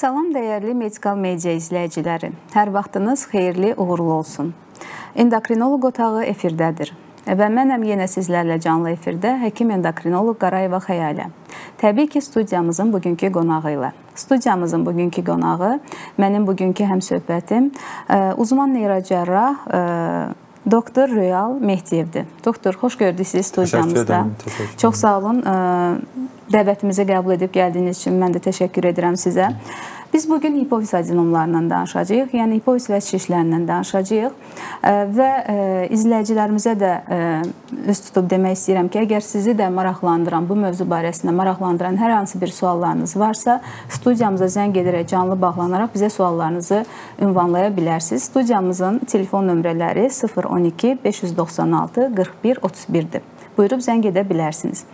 Salam dəyərli Medikal Media izləyiciləri. Hər vaxtınız xeyirli, uğurlu olsun. Endokrinoloq otağı efirdədir. Və mənəm yenə sizlərlə canlı efirdə həkim endokrinoloq Qarayeva Xəyalə. Təbii ki, studiyamızın bugünkü qonağı ilə. Studiyamızın bugünkü qonağı mənim bugünkü həmsöhbətim uzman neyrocərrah Doktor Rüyal Mehdiyevdir. Doktor, xoş gördük sizi studiyamızda. Çox sağ olun. Dəvətimizi qəbul edib gəldiyiniz üçün mən də təşəkkür edirəm sizə. Biz bugün hipofiz adenomlarından danışacağıq, yəni hipofiz vəsişlərindən danışacağıq və izləyicilərimizə də üst tutub demək istəyirəm ki, əgər sizi də maraqlandıran, bu mövzu barəsində maraqlandıran hər hansı bir suallarınız varsa, studiyamıza zəng edərək canlı bağlanaraq bizə suallarınızı ünvanlaya bilərsiniz. Studiyamızın telefon nömrələri 012 596 41 31-dir. Buyurub zəng edə bilərsiniz.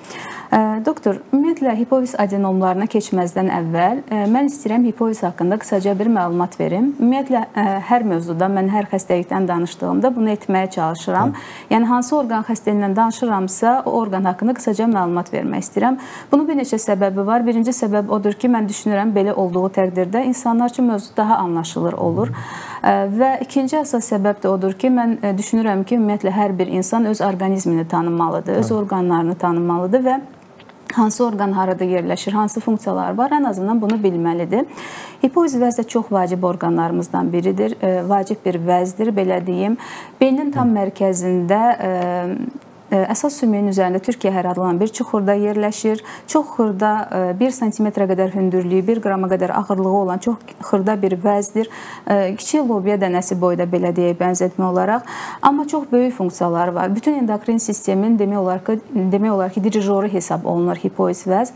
Doktor, ümumiyyətlə hipofiz adenomlarına keçməzdən əvvəl mən istəyirəm hipofiz haqqında qısaca bir məlumat verim. Ümumiyyətlə hər mövzuda mən hər xəstəlikdən danışdığımda bunu etməyə çalışıram. Hı. Yəni hansı orqan xəstəliyindən danışıramsa, o orqan haqqında qısaca məlumat vermək istəyirəm. Bunun bir neçə səbəbi var. Birinci səbəb odur ki, mən düşünürəm belə olduğu təqdirdə insanlar üçün mövzu daha anlaşılır olur. Və ikinci əsas səbəb də odur ki, mən düşünürəm ki, ümumiyyətlə hər bir insan öz orqanizmini tanımalıdır, öz orqanlarını tanımalıdır və hansı orqan harada yerləşir, hansı funksiyalar var, ən azından bunu bilməlidir. Hipofiz vəz də çox vacib orqanlarımızdan biridir. Vacib bir vəzdir, belə deyim. Beynin tam mərkəzində əsas sümüyün üzərində Türkiyə hər adlanan bir çuxurda yerləşir. Çox xırda 1 sm-ə qədər hündürlüyü, 1 qrama qədər ağırlığı olan çox xırda bir vəzdir. Kiçik lobiya dənəsi boyda belə deyək bənzətmə olaraq, amma çox böyük funksiyaları var. Bütün endokrin sistemin demək olar ki, demək olar ki, dirijoru hesab olunur hipofiz vəz.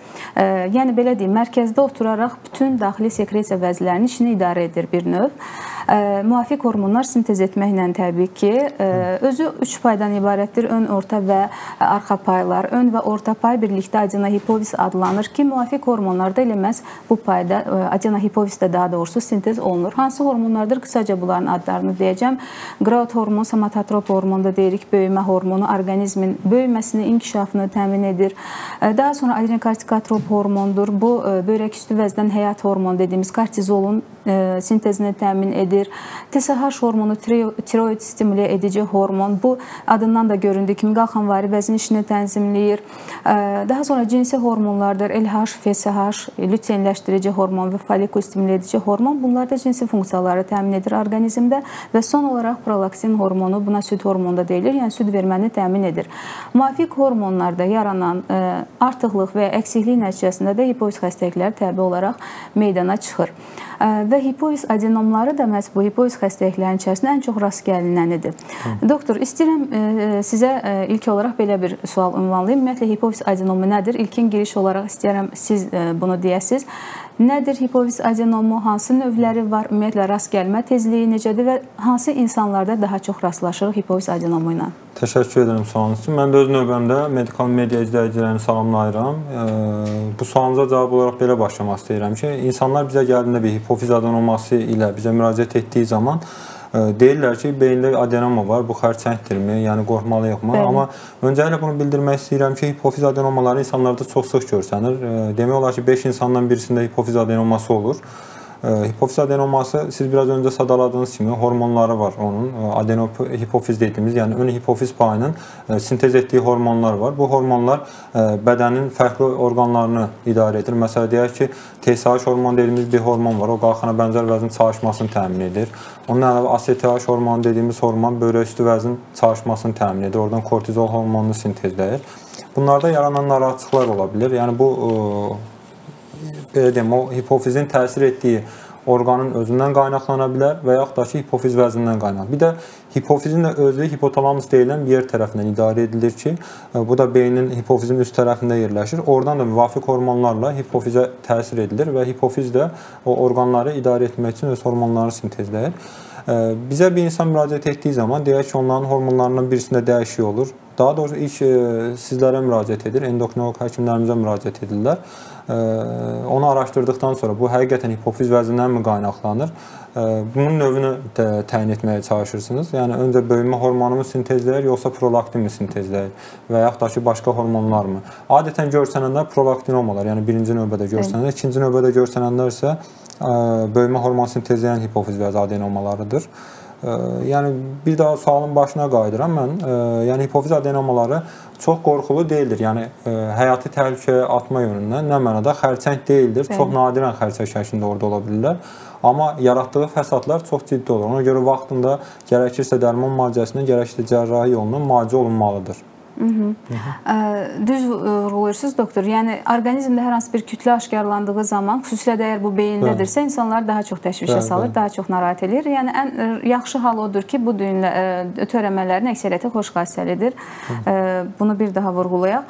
Yəni belə deyim, mərkəzdə oturaraq bütün daxili sekresiya vəzlərinin işini idarə edir bir növ. Müvafiq hormonlar sintez etməklə təbii ki, özü 3 paydan ibarətdir. Ön, orta və arxa paylar. Ön və orta pay birlikdə adenohipofiz adlanır ki, müvafiq hormonlarda elə məhz bu payda adenohipofizdə daha doğrusu sintez olunur. Hansı hormonlardır? Qısaca bunların adlarını deyəcəm. Qrout hormon, somatotrop hormonu da deyirik, böyümə hormonu orqanizmin böyüməsini, inkişafını təmin edir. Daha sonra adrenokortikotrop hormondur. Bu böyrək üstü vəzdən həyat hormonu dediyimiz kortizolun sintezini təmin edir. TSH hormonu tiroid stimulə edici hormon. Bu adından da göründüyü kimi qalxanvari vəzin işini tənzimləyir. Daha sonra cinsi hormonlardır. LH, FSH, lüteinləşdirici hormon və follikul stimulə edici hormon. Bunlar da cinsi funksiyaları təmin edir orqanizmdə və son olaraq prolaktin hormonu, buna süd hormonu da deyilir, yəni süd verməni təmin edir. Müvafiq hormonlarda yaranan artıqlıq və əksiklik nəticəsində də hipofiz xəstəlikləri təbii olaraq meydana çıxır. Və hipofiz adenomları da məhz bu hipofiz xəstəliklərinin içərisində ən çox rast gəlinənidir. Doktor, istəyirəm sizə ilk olaraq belə bir sual ünvanlayım. Ümumiyyətlə hipofiz adenomu nədir? İlkin giriş olaraq istəyirəm siz bunu deyəsiz. Nədir hipofiz adenomu? Hansı növləri var? Ümumiyyətlə rast gəlmə tezliyi necədir və hansı insanlarda daha çox rastlaşırıq hipofiz adenomu ilə? Təşəkkür edirəm sualınız üçün. Mən də öz növbəmdə medikal media izləyicilərini salamlayıram. Bu sualınıza cavab olaraq belə başlamaq istəyirəm ki, insanlar bizə gəldiyində bir hipofiz adenoması ilə bizə müraciət etdiyi zaman deyirlər ki, beyində adenoma var, bu xərçəngdirmi, yəni qorxmalıyıqmı? Bəli. Amma öncəliklə bunu bildirmək istəyirəm ki, hipofiz adenomaları insanlarda çox sıx görsənir. Demək olar ki, 5 insandan birisində hipofiz adenoması olur. Hipofiz adenoması siz biraz öncə sadaladığınız kimi hormonları var onun. Adenohipofiz dediyimiz, yəni ön hipofiz payının sintez etdiyi hormonlar var. Bu hormonlar bədənin fərqli orqanlarını idarə edir. Məsələn deyək ki, TSH hormonu dediyimiz bir hormon var. O qalxana bənzər vəzin çalışmasını təmin edir. Onun əlavə ACTH hormonu dediyimiz hormon böyrək üstü vəzin çalışmasını təmin edir. Oradan kortizol hormonunu sintezləyir. Bunlarda yaranan narahatçılıqlar ola bilər. Yəni bu belə deyim, o hipofizin təsir etdiyi orqanın özündən qaynaqlana bilər və yaxud da ki, hipofiz vəznindən qaynaqlanır. Bir də hipofizin də özü hipotalamus deyilən bir yer tərəfindən idarə edilir ki, bu da beynin hipofizin üst tərəfində yerləşir. Oradan da müvafiq hormonlarla hipofizə təsir edilir və hipofiz də o orqanları idarə etmək üçün öz hormonlarını sintezləyir. Bizə bir insan müraciət etdiyi zaman deyək ki, onların hormonlarından birisində dəyişiklik olur daha doğrusu ilk sizlərə müraciət edir, endokrinoloq həkimlərimizə müraciət edirlər. Onu araşdırdıqdan sonra bu həqiqətən hipofiz vəzinnənmi qaynaqlanır? Bunun növünü də təyin etməyə çalışırsınız. Yəni öncə böyümə hormonumu sintezləyir, yoxsa prolaktinmi sintezləyir və yaxud da ki, başqa hormonlarmı? Adətən görsənənlər prolaktinom olar. Yəni birinci növbədə görsənənlər, ikinci növbədə görsənənlər isə böyümə hormon sintezləyən hipofiz vəzi adenomalarıdır. Yəni bir daha sualın başına qayıdıram mən. Yəni hipofiz adenomaları çox qorxulu deyildir. Yəni həyati təhlükəyə atma yönündən nə mənada xərçəng deyildir. Bəli. Çox nadirən xərçəng şəklində orada ola bilirlər. Amma yaratdığı fəsadlar çox ciddi olur. Ona görə vaxtında gərəkirsə dərman müalicəsindən, gərəkirsə cərrahi yolla müalicə olunmalıdır. Düz vurğulayırsınız doktor. Yəni orqanizmdə hər hansı bir kütlə aşkarlandığı zaman, xüsusilə də əgər bu beyindədirsə, insanları daha çox təşvişə bəli, salır, bəli. daha çox narahat edir. Yəni ən yaxşı hal odur ki, bu düyünlə törəmələrin əksəriyyəti xoş xassəlidir. Bunu bir daha vurğulayaq.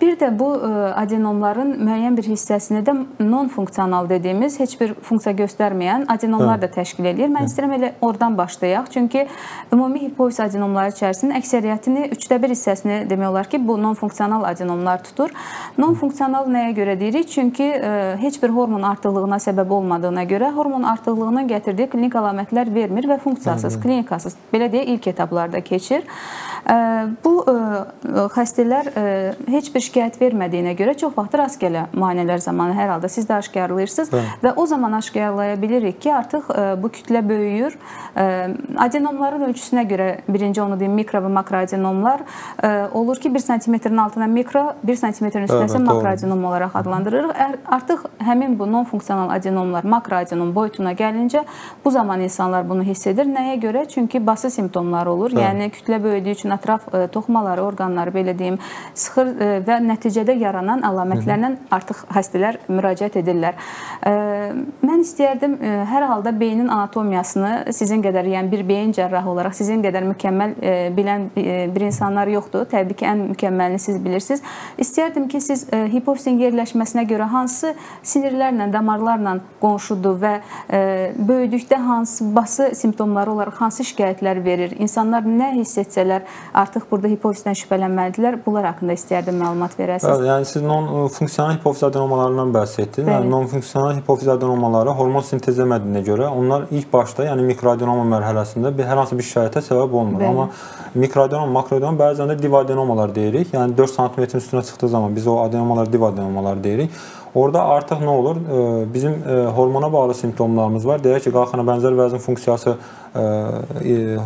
Bir də bu adenomların müəyyən bir hissəsini də non-funksional dediyimiz, heç bir funksiya göstərməyən adenomlar da təşkil edir. Mən istəyirəm elə oradan başlayaq. Çünki ümumi hipofiz adenomları içərisinin əksəriyyətini 3də 1 hissəsini hissəsini demək olar ki, bu non-funksional adenomlar tutur. Non-funksional nəyə görə deyirik? Çünki ə, e, heç bir hormon artıqlığına səbəb olmadığına görə hormon artıqlığının gətirdiyi klinik əlamətlər vermir və funksiyasız, klinikasız, belə deyə ilk etaplarda keçir. Bu xəstələr heç bir şikayət vermədiyinə görə çox vaxt rast gələ müayinələr zamanı hər halda siz də aşkarlayırsınız Hə. və o zaman aşkarlaya bilirik ki, artıq bu kütlə böyüyür. Adenomların ölçüsünə görə birinci onu deyim mikro və makroadenomlar olur ki, 1 sm-in altına mikro, 1 sm-in üstünə isə makroadenom olaraq adlandırırıq. Artıq həmin bu non-funksional adenomlar makroadenom boyutuna gəlincə bu zaman insanlar bunu hiss edir. Nəyə görə? Çünki bası simptomları olur. Hə. Yəni kütlə böyüdüyü üçün ətraf ə, toxumaları, orqanları belə deyim, sıxır ə, və nəticədə yaranan əlamətlərlə artıq xəstələr müraciət edirlər. Ə, mən istəyərdim hər halda beynin anatomiyasını sizin qədər, yəni bir beyin cərrahı olaraq sizin qədər mükəmməl bilən bir insanlar yoxdur təbii ki, ən mükəmməlini siz bilirsiniz. İstəyərdim ki, siz e, hipofizin yerləşməsinə görə hansı sinirlərlə, damarlarla qonşudur və e, böyüdükdə hansı bası simptomları olaraq hansı şikayətlər verir? İnsanlar nə hiss etsələr artıq burada hipofizdən şübhələnməlidirlər. Bunlar haqqında istəyərdim məlumat verəsiniz. Bəli, yəni siz non-funksional hipofiz adenomalarından bəhs etdiniz. Yəni non-funksional hipofiz adenomaları hormon sintezləmədiyinə görə onlar ilk başda, yəni mikroadenoma mərhələsində bir hər hansı bir şikayətə səbəb olmur. Bəli. Amma mikroadenom, makroadenom bəzən də div adenomalar deyirik. Yəni 4 sm-in üstünə çıxdığı zaman biz o adenomalar div adenomalar deyirik. Orada artıq nə olur? Bizim hormona bağlı simptomlarımız var. Deyək ki, qalxana bənzər vəzin funksiyası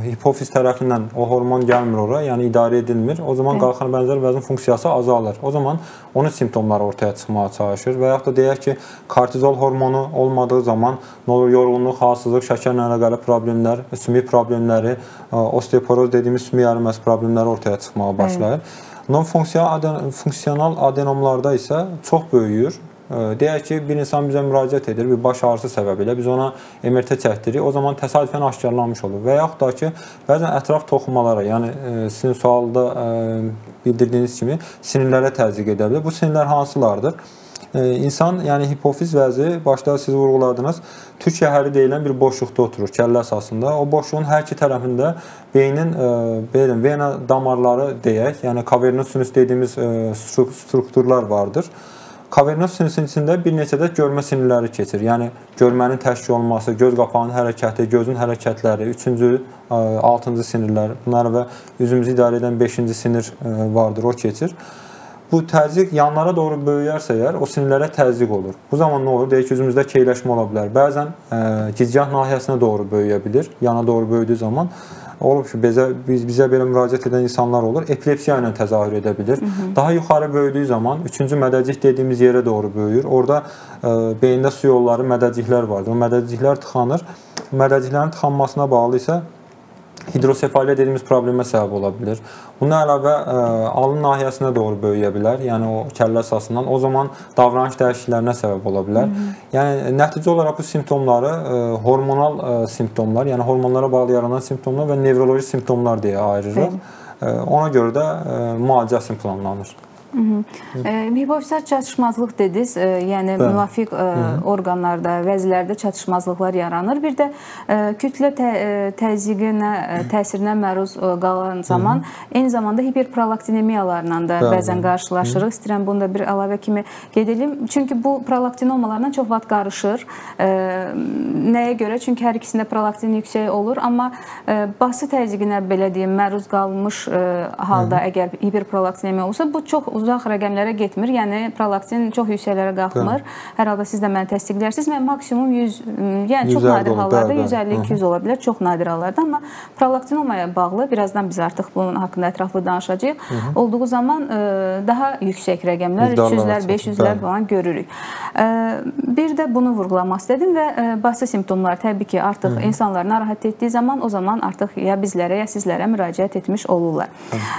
hipofiz tərəfindən o hormon gəlmir ora, yəni idarə edilmir. O zaman qalxana bənzər vəzin funksiyası azalır. O zaman onun simptomları ortaya çıxmağa çalışır və yaxud da deyək ki, kortizol hormonu olmadığı zaman nə olur? Yorğunluq, halsızlıq, şəkərlə əlaqəli problemlər, sümük problemləri, osteoporoz dediyimiz sümük əriməsi problemləri ortaya çıxmağa başlayır. Non-funksional aden funksional adenomlarda isə çox böyüyür Deyək ki, bir insan bizə müraciət edir bir baş ağrısı səbəbilə, biz ona MRT çəkdiririk. O zaman təsadüfən aşkarlanmış olur. Və yaxud da ki, bəzən ətraf toxumalara, yəni sizin sualda bildirdiyiniz kimi sinirlərə təzyiq edə bilər. Bu sinirlər hansılardır? İnsan, yəni hipofiz vəzi, başda siz vurğuladınız, tük yəhəri deyilən bir boşluqda oturur, kəllə əsasında. O boşluğun hər iki tərəfində beynin belə vena damarları deyək, yəni kavernus sinus dediyimiz strukturlar vardır. Kavernos sinusinin içində bir neçə də görmə sinirləri keçir. Yəni görmənin təşkil olunması, göz qapağının hərəkəti, gözün hərəkətləri, 3-cü, 6-cı sinirlər, bunlar və üzümüzü idarə edən 5-ci sinir vardır, o keçir. Bu təzyiq yanlara doğru böyüyərsə əgər, o sinirlərə təzyiq olur. Bu zaman nə olur? Deyək ki, üzümüzdə keyləşmə ola bilər. Bəzən gicgah nahiyəsinə doğru böyüyə bilir. Yana doğru böyüdüyü zaman olub ki, bizə biz bizə belə müraciət edən insanlar olur. Epilepsiya ilə təzahür edə bilər. Daha yuxarı böyüdüyü zaman 3-cü mədəcik dediyimiz yerə doğru böyüyür. Orda e, beyində su yolları, mədəciklər vardır. O mədəciklər tıxanır. Mədəciklərin tıxanmasına bağlı isə hidrosefaliya dediyimiz problemə səbəb ola bilər. Bundan əlavə ə, e, alın nahiyəsinə doğru böyüyə bilər, yəni o kəllə əsasından. O zaman davranış dəyişikliklərinə səbəb ola bilər. Hı -hı. Yəni nəticə olaraq bu simptomları ə, e, hormonal ə, simptomlar, yəni hormonlara bağlı yaranan simptomlar və nevroloji simptomlar deyə ayırırıq. Ona görə də müalicəsi planlanır. Hipofizar çatışmazlıq dediniz, e, yəni Bəli. müvafiq e, orqanlarda, vəzilərdə çatışmazlıqlar yaranır. Bir də e, kütlə tə, təzyiqinə, təsirinə məruz qalan zaman eyni zamanda hiperprolaktinemiyalarla da Bəli. bəzən qarşılaşırıq. İstəyirəm bunu da bir əlavə kimi qeyd edim. Çünki bu prolaktinomalarla çox vaxt qarışır. Nəyə görə? Çünki hər ikisində prolaktin yüksək olur, amma bası təzyiqinə belə deyim, məruz qalmış halda əgər hiperprolaktinemiya olsa, bu çox uzaq rəqəmlərə getmir. Yəni prolaktin çox yüksəklərə qalxmır. Hər halda siz də məni təsdiqlərsiniz. Mən maksimum 100, yəni çox nadir hallarda 150-200 ola bilər, çox nadir hallarda, amma prolaktinomaya bağlı birazdan biz artıq bunun haqqında ətraflı danışacağıq. Hı -hı. Olduğu zaman ə, daha yüksək rəqəmlər 300-lər, 500-lər falan görürük. Ə, bir də bunu vurğulamaq istədim və ə, bası simptomlar təbii ki, artıq Hı -hı. insanları narahat etdiyi zaman o zaman artıq ya bizlərə ya sizlərə müraciət etmiş olurlar.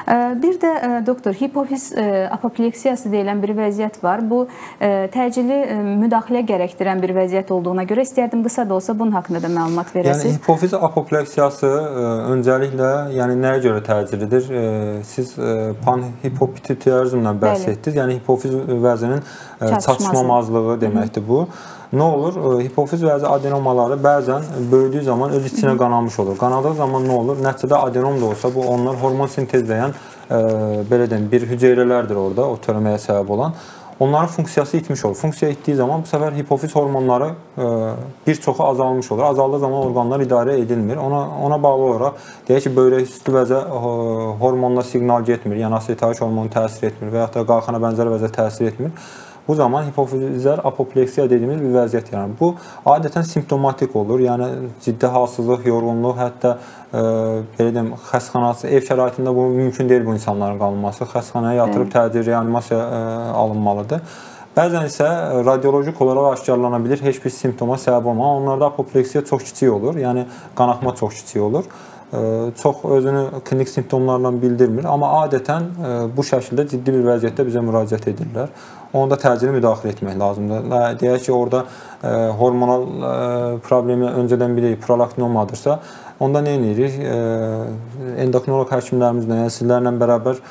Ə, bir də doktor hipofiz apopleksiyası deyilən bir vəziyyət var. Bu e, təcili e, müdaxilə gərəkdirən bir vəziyyət olduğuna görə istərdim qısa da olsa bunun haqqında da məlumat verəsiniz. Yəni hipofiz apopleksiyası e, öncəliklə yəni nəyə görə təcilidir? Siz panhipopituitarizmdən bəhs etdiniz. Yəni hipofiz vəzinin çatışmamazlığı deməkdir bu. Nə olur? Hipofiz vəzi adenomaları bəzən böyüdüyü zaman öz içinə qanamış olur. Qanadığı zaman nə olur? Nəticədə adenom da olsa bu onlar hormon sintezləyən belə deyim, bir hüceyrələrdir orada o törəməyə səbəb olan. Onların funksiyası itmiş olur. Funksiya itdiyi zaman bu səfər hipofiz hormonları bir çoxu azalmış olur. Azaldığı zaman orqanlar idarə edilmir. Ona ona bağlı olaraq deyək ki, böyrək üstü vəzə hormonuna siqnal getmir, yəni asetat hormonu təsir etmir və ya da qalxana bənzər vəzə təsir etmir. Bu zaman hipofizər apopleksiya dediyimiz bir vəziyyət yaranır. Bu adətən simptomatik olur. Yəni ciddi halsızlıq, yorğunluq, hətta ə, e, belə deyim, xəstəxanası, ev şəraitində bu mümkün deyil bu insanların qalması. Xəstəxanaya yatırıb təcili reanimasiya ə, e, alınmalıdır. Bəzən isə radioloji olaraq aşkarlana bilər, heç bir simptoma səbəb olmadan. Onlarda apopleksiya çox kiçik olur, yəni qanaxma çox kiçik olur çox özünü klinik simptomlarla bildirmir, amma adətən bu şəkildə ciddi bir vəziyyətdə bizə müraciət edirlər. Onda təcili müdaxilə etmək lazımdır. Deyək ki, orada hormonal problemi öncədən bilirik, prolaktinomdırsa, onda nə edirik? Endokrinoloq həkimlərimizlə, yəni sizlərlə bərabər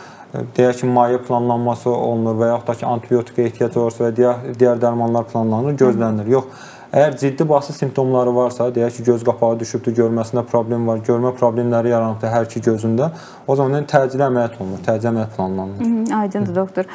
deyək ki, maye planlanması olunur və yaxud da ki, antibiotika ehtiyac olursa və digər, digər dərmanlar planlanır, gözlənilir. Yox, Əgər ciddi bası simptomları varsa, deyək ki, göz qapağı düşübdür, görməsində problem var, görmə problemləri yaranıbdır hər iki gözündə, o zaman təcili əməliyyat olunur, təcili əməliyyat planlanır. Aydındır doktor.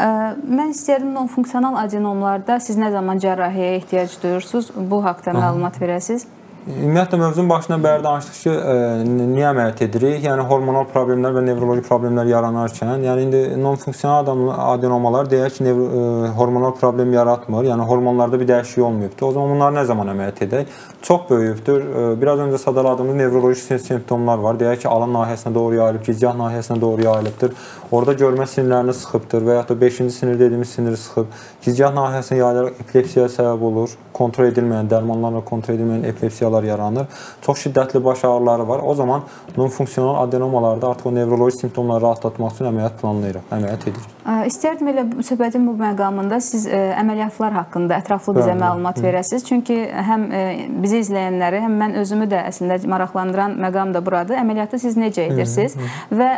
Mən istəyirəm non funksional adenomlarda siz nə zaman cərrahiyyəyə ehtiyac duyursunuz? Bu haqqda məlumat verəsiniz? Ümumiyyətlə mövzunun başından bəri danışdıq ki, ə, e, niyə əməliyyat edirik? Yəni hormonal problemlər və nevroloji problemlər yaranarkən, yəni indi non-funksional adenomalar deyək ki, nevro, ə, e, hormonal problem yaratmır. Yəni hormonlarda bir dəyişiklik olmayıbdır. O zaman bunları nə zaman əməliyyat edək? Çox böyükdür. Ə, e, biraz öncə sadaladığımız nevroloji simptomlar var. Deyək ki, alın nahiyəsinə doğru yayılıb, gicgah nahiyəsinə doğru yayılıbdır. Orada görmə sinirlərini sıxıbdır və ya da 5-ci sinir dediyimiz siniri sıxıb. Gicgah nahiyəsinə yayılaraq epilepsiyaya səbəb olur. Kontrol edilməyən, dərmanlarla kontrol edilməyən epilepsiyalar yaranır. Çox şiddətli baş ağrıları var. O zaman non-funksional adenomalarda artıq o nevroloji simptomları rahatlatmaq üçün əməliyyat planlayırıq, əməliyyat edirik. İstərdim elə söhbətin bu məqamında siz əməliyyatlar haqqında ətraflı bizə məlumat verəsiniz. Çünki həm bizi izləyənləri, həm mən özümü də əslində maraqlandıran məqam da buradır. Əməliyyatı siz necə edirsiniz və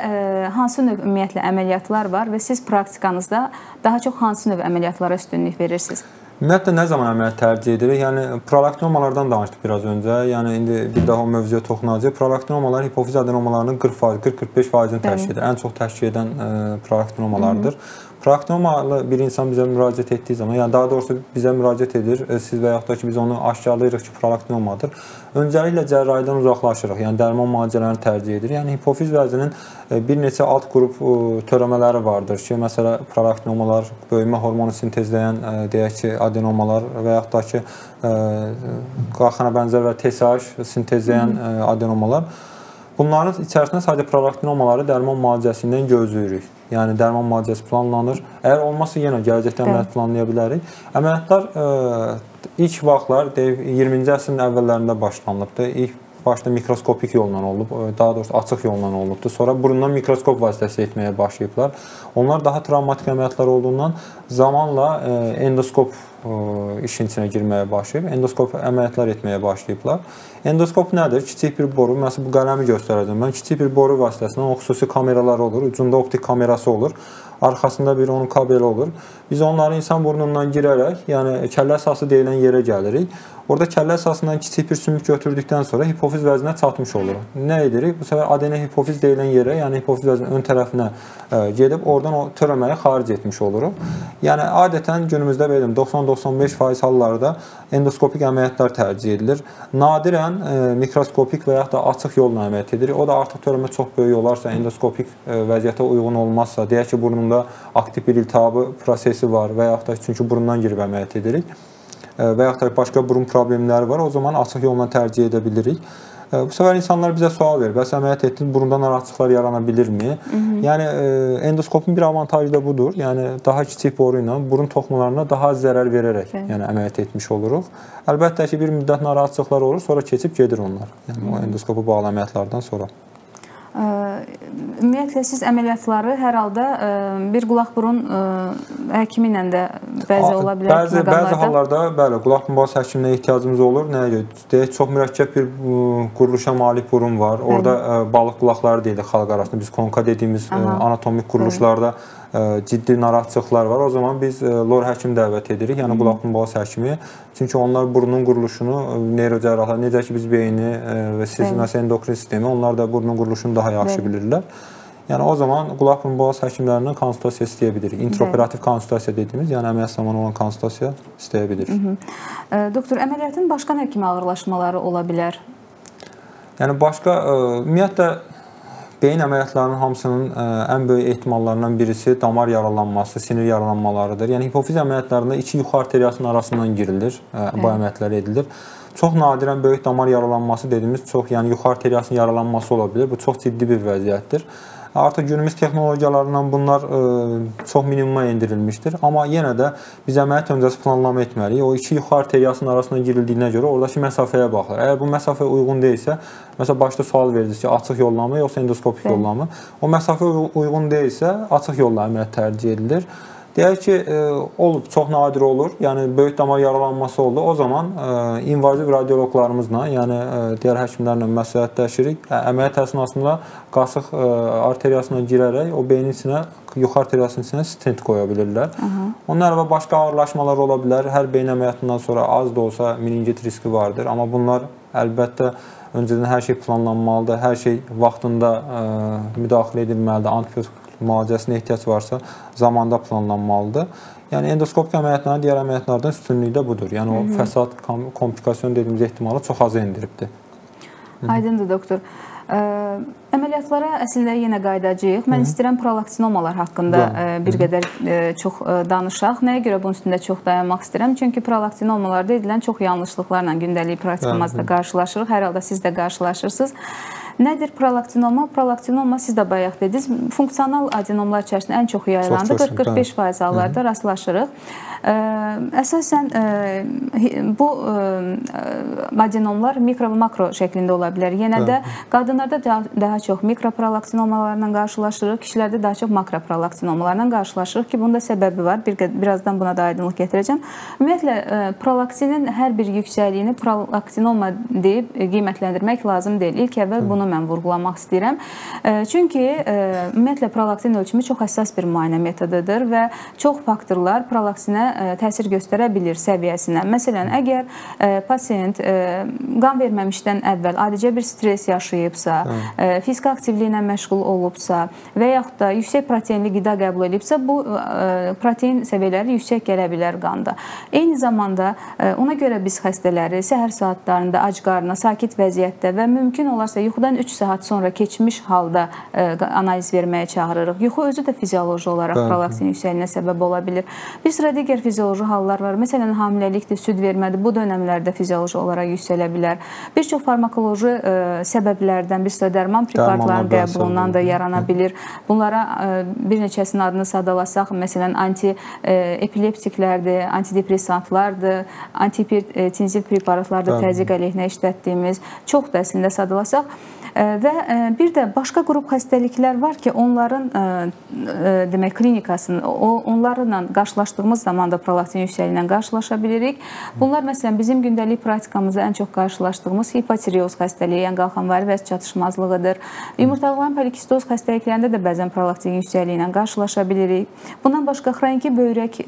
hansı növ ümumiyyətlə əməliyyatlar var və siz praktikanızda daha çox hansı növ əməliyyatlara üstünlük verirsiniz? Ümumiyyətlə nə zaman əməliyyat tərcih edirik? Yəni prolaktinomalardan danışdıq biraz öncə. Yəni indi bir daha o mövzuya toxunacağıq. Prolaktinomalar hipofiz adenomalarının 40%, 40-45%-ni təşkil edir. Ən çox təşkil edən e, prolaktinomalardır. Hı -hı. Proktomalı bir insan bizə müraciət etdiyi zaman, yəni daha doğrusu bizə müraciət edir, e, siz və yaxud da ki biz onu aşkarlayırıq ki, prolaktomadır. Öncəliklə cərrahidən uzaqlaşırıq, yəni dərman müalicələrini tərcih edirik. Yəni hipofiz vəzinin e, bir neçə alt qrup e, törəmələri vardır ki, məsələn, prolaktomalar, böyümə hormonu sintezləyən deyək ki, adenomalar və yaxud da ki qalxana bənzər və TSH sintezləyən adenomalar. Bunların içərisində sadəcə prolaktinomaları dərman müalicəsindən gözləyirik. Yəni dərman müalicəsi planlanır. Əgər olmasa yenə gələcəkdə əməliyyat planlaya bilərik. Əməliyyatlar ə, e, ilk vaxtlar 20-ci əsrin əvvəllərində başlanılıbdı. İlk başda mikroskopik yolla olub, e, daha doğrusu açıq yolla olubdu. Sonra burundan mikroskop vasitəsilə etməyə başlayıblar. Onlar daha travmatik əməliyyatlar olduğundan zamanla e, endoskop işin içinə girməyə başlayıb, endoskop əməliyyatlar etməyə başlayıblar. Endoskop nədir? Kiçik bir boru, məsələn bu qələmi göstərəcəm. Mən kiçik bir boru vasitəsilə o xüsusi kameralar olur, ucunda optik kamerası olur. arxasında bir onun kabeli olur. Biz onları insan burnundan girərək, yəni kəllə sası deyilən yerə gəlirik. Orada kəllə əsasından kiçik bir sümük götürdükdən sonra hipofiz vəzinə çatmış oluruq. Nə edirik? Bu səfər adena hipofiz deyilən yerə, yəni hipofiz vəzinin ön tərəfinə ə, gedib oradan o törəməyi xaric etmiş oluruq. Yəni adətən günümüzdə belə 90-95% hallarda endoskopik əməliyyatlar tərcih edilir. Nadirən ə, mikroskopik və ya da açıq yolla əməliyyat edirik. O da artıq törəmə çox böyük olarsa, endoskopik ə, vəziyyətə uyğun olmazsa, deyək ki, burnunda aktiv bir iltihabı prosesi var və ya da çünki burundan girib əməliyyat edirik və yaxud da başqa burun problemləri var, o zaman açıq yolla tərcih edə bilirik. Bu səfər insanlar bizə sual verir. Bəs əməliyyat etdin, burunda narahatçılıqlar yarana bilirmi? Hı -hı. Yəni endoskopun bir avantajı da budur. Yəni daha kiçik boru ilə burun toxumalarına daha az zərər verərək, Hı. yəni əməliyyat etmiş oluruq. Əlbəttə ki, bir müddət narahatçılıqlar olur, sonra keçib gedir onlar. Yəni Hı -hı. o endoskopu bağlı əməliyyatlardan sonra. Ümumiyyətlə siz əməliyyatları hər halda bir qulaq-burun həkimi ilə də bəzi ola bilər bəzi bəzi hallarda bəli, qulaq-boğaz həkiminə ehtiyacımız olur. Nəyə görə? Deyək çox mürəkkəb bir quruluşa malik burun var. Orda balıq qulaqları deyilir xalq arasında. Biz konka dediyimiz Aha. anatomik quruluşlarda Hı ciddi narahatçılıqlar var. O zaman biz lor həkim dəvət edirik, yəni qulaq-boğaz həkimi. Çünki onlar burnun quruluşunu neyrocərrahlar, necə ki biz beyni və siz məsələn endokrin sistemi, onlar da burnun quruluşunu daha yaxşı Bəli. bilirlər. Yəni o zaman qulaq-boğaz həkimlərindən konsultasiya istəyə bilirik. İntraoperativ konsultasiya dediyimiz, yəni əməliyyat zamanı olan konsultasiya istəyə bilirik. Hı -hı. Doktor, əməliyyatın başqa nə kimi ağırlaşmaları ola bilər? Yəni başqa ümumiyyətlə Beyin əməliyyatlarının hamısının ə, ən böyük ehtimallarından birisi damar yaralanması, sinir yaralanmalarıdır. Yəni hipofiz əməliyyatlarında iki yuxu arteriyasının arasından girilir, ə, bu əməliyyatlar edilir. Çox nadirən böyük damar yaralanması dediyimiz çox, yəni yuxu arteriyasının yaralanması ola bilər. Bu çox ciddi bir vəziyyətdir. Artıq günümüz texnologiyalarından bunlar ə, e, çox minimuma endirilmişdir. Amma yenə də biz əməliyyat öncəsi planlama etməliyik. O iki yuxu arteriyasının arasına girildiyinə görə oradakı məsafəyə baxılır. Əgər bu məsafə uyğun deyilsə, məsələn başda sual verdiniz ki, açıq yolla mı yoxsa endoskopik yolla mı? O məsafə uyğun deyilsə, açıq yolla əməliyyat tərcih edilir. Deyək ki, e, olub, çox nadir olur. Yəni böyük damar yaralanması oldu. O zaman e, invaziv radioloqlarımızla, yəni e, digər həkimlərlə məsləhətləşirik. Əməliyyat əsnasında qasıq arteriyasına girərək o beynin içinə, yuxu arteriyasının içinə stent qoya bilirlər. Aha. Onlar və başqa ağırlaşmalar ola bilər. Hər beyin əməliyyatından sonra az da olsa meningit riski vardır, amma bunlar əlbəttə öncədən hər şey planlanmalıdır. Hər şey vaxtında ə, müdaxilə edilməlidir. Antibiotik müalicəsinə ehtiyac varsa zamanda planlanmalıdır. Yəni endoskopik əməliyyatların digər əməliyyatlardan üstünlüyü də budur. Yəni o Hı -hı. fəsad, komplikasiyon dediyimiz ehtimalı çox aza endiribdir. Aydındır doktor. Ə, əməliyyatlara əslində yenə qayıdacağıq. Mən Hı -hı. istəyirəm prolaktinomalar haqqında ə, bir Hı -hı. qədər ə, çox ə, danışaq. Nəyə görə bunun üstündə çox dayanmaq istəyirəm? Çünki prolaktinomalarda edilən çox yanlışlıqlarla gündəlik praktikamızda qarşılaşırıq. Hər halda siz də qarşılaşırsınız. Nədir prolaktinoma? Prolaktinoma siz də bayaq dediniz, funksional adenomlar içərisində ən çox yayılandır. 40-45% hallarda rastlaşırıq. Əsasən bu adenomlar mikro və makro şəklində ola bilər. Yenə də qadınlarda daha çox mikroprolaktinomalarla qarşılaşırıq, kişilərdə daha çox makroprolaktinomalarla qarşılaşırıq ki, bunun da səbəbi var. Bir birazdan buna da aydınlıq gətirəcəm. Ümumiyyətlə prolaktinin hər bir yüksəkliyini prolaktinoma deyib qiymətləndirmək lazım deyil. İlk əvvəl bunu mən vurğulamaq istəyirəm. Çünki ümumiyyətlə prolaktin ölçümü çox həssas bir müayinə metodudur və çox faktorlar prolaktinə təsir göstərə bilər səviyyəsinə. Məsələn, əgər pasiyent qan verməmişdən əvvəl adicə bir stress yaşayıbsa, Hə. fiziki aktivliklə məşğul olubsa və yaxud da yüksək proteinli qida qəbul edibsə, bu protein səviyyələri yüksək gələ bilər qanda. Eyni zamanda ona görə biz xəstələri səhər saatlarında ac qarnına, sakit vəziyyətdə və mümkün olarsa yuxudan 3 saat sonra keçmiş halda analiz verməyə çağırırıq. Yuxu özü də fizioloji olaraq prolaktin yüksəkliyinə səbəb ola bilər. Bir sıra digər fizioloji hallar var. Məsələn, hamiləlikdir, süd vermədir. Bu dövrlərdə fizioloji olaraq yüksələ bilər. Bir çox farmakoloji ə, səbəblərdən, bir sıra dərman preparatlarının qəbulundan da yarana bilər. Bunlara ə, bir neçəsinin adını sadalasaq, məsələn, anti-epileptiklərdir, antidepressantlardır, antihipertenziv preparatlardır, təzyiq əleyhinə işlətdiyimiz. Çox da əslində sadalasaq Və bir də başqa qrup xəstəliklər var ki, onların demək klinikasını onlarla qarşılaşdığımız zaman da prolaktin yüksəkliyi ilə qarşılaşa bilirik. Bunlar məsələn bizim gündəlik praktikamızda ən çox qarşılaşdığımız hipotireoz xəstəliyi, yəni qalxanvari vəz çatışmazlığıdır. Yumurtalanan polikistoz xəstəliklərində də bəzən prolaktin yüksəkliyi ilə qarşılaşa bilirik. Bundan başqa xroniki böyrək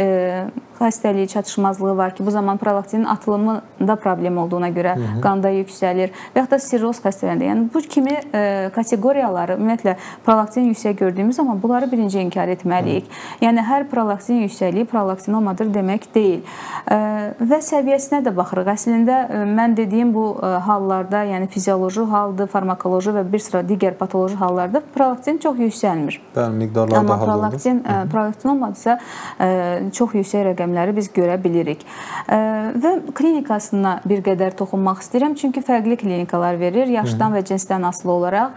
xəstəliyi çatışmazlığı var ki, bu zaman prolaktinin atılımında problem olduğuna görə Hı -hı. qanda yüksəlir və ya da sirroz xəstələrində. Yəni bu kimi e, kateqoriyaları ümumiyyətlə prolaktin yüksək gördüyümüz zaman bunları birinci inkar etməliyik. Hı. Yəni hər prolaktin yüksəkliyi prolaktinoma-dır demək deyil. E, və səviyyəsinə də baxırıq. Əslində e, mən dediyim bu e, hallarda, yəni fizioloji haldır, farmakoloji və bir sıra digər patoloji hallarda prolaktin çox yüksəlmir. Bəli, miqdarlar Amma daha prolaktin e, prolaktinoma-dırsa e, çox yüksək rəqəmləri biz görə bilirik. Və klinikasına bir qədər toxunmaq istəyirəm, çünki fərqli klinikalar verir, yaşdan -hı. və cinsdən asılı olaraq.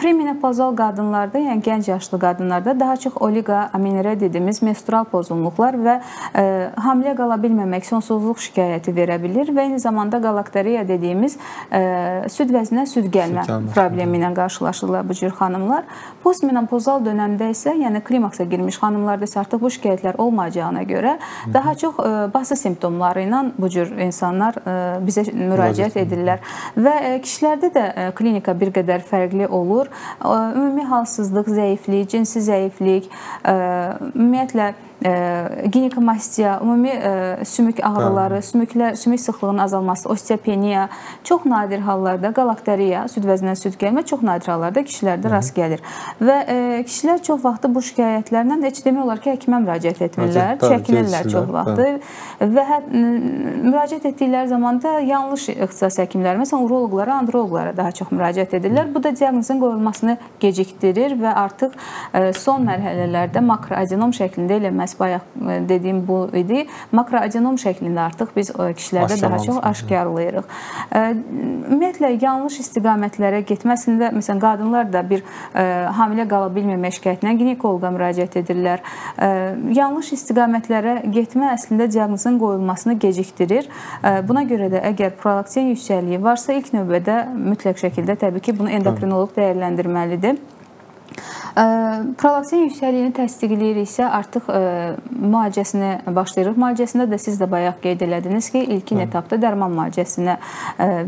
Premenopozal qadınlarda, yəni gənc yaşlı qadınlarda daha çox oliqoamenorreya dediyimiz menstrual pozğunluqlar və hamilə qala bilməmək, sonsuzluq şikayəti verə bilər və eyni zamanda galakteriya dediyimiz süd vəzinə süd gəlmə problemi ilə qarşılaşırlar bu cür xanımlar. Postmenopozal dövrdə isə, yəni klimaksa girmiş xanımlarda isə artıq bu şikayətlər olmayacağına görə daha çox bası simptomları ilə bu cür insanlar bizə müraciət edirlər və kişilərdə də klinika bir qədər fərqli olur. Ümumi halsızlıq, zəiflik, cinsi zəiflik, ümumiyyətlə ginekamastiya, ümumi sümük ağrıları, sümüklər, sümük sıxlığının azalması, osteopeniya, çox nadir hallarda qalakteriya, süd vəzinə süd gəlmə çox nadir hallarda kişilərdə rast gəlir. Və kişilər çox vaxtı bu şikayətlərlə heç demək olar ki, həkimə müraciət etmirlər, çəkinirlər çox vaxtı və hə, müraciət etdikləri zaman da yanlış ixtisas həkimləri, məsələn, uroloqlara, androloqlara daha çox müraciət edirlər. Bu da diaqnozun qoyulmasını gecikdirir və artıq son mərhələlərdə makroadenom şəklində elə məhz bayaq dediyim bu idi. Makroadenom şəklində artıq biz kişilərdə daha çox aşkarlayırıq. Ümumiyyətlə yanlış istiqamətlərə getməsində məsələn qadınlar da bir hamilə qala bilməmə şikayətinə ginekoloqa müraciət edirlər. Yanlış istiqamətlərə getmə əslində diaqnozun qoyulmasını gecikdirir. Buna görə də əgər prolaktin yüksəkliyi varsa ilk növbədə mütləq şəkildə təbii ki, bunu endokrinoloq dəyərləndirməlidir. Prolaktin yüksəkliyini təsdiqləyiriksə, artıq müalicəsini başlayırıq. Müalicəsində də siz də bayaq qeyd elədiniz ki, ilkin Hı. etapda dərman müalicəsinə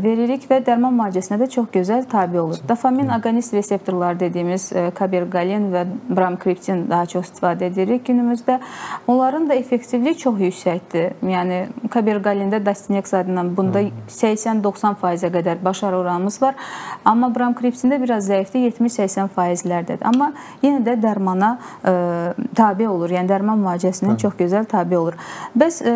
veririk və dərman müalicəsinə də çox gözəl tabe olur. Dopamin agonist reseptorlar dediyimiz kabergalin və bramkriptin daha çox istifadə edirik günümüzdə. Onların da effektivliyi çox yüksəkdir. Yəni kabergalində Dastinex adından bunda 80-90%-ə qədər başarı oranımız var. Amma bramkriptində biraz zəifdir, 70-80 faizlərdədir. Amma yenə də dərmana e, tabe olur. Yəni dərman müalicəsinin Hə. çox gözəl tabe olur. Bəs e,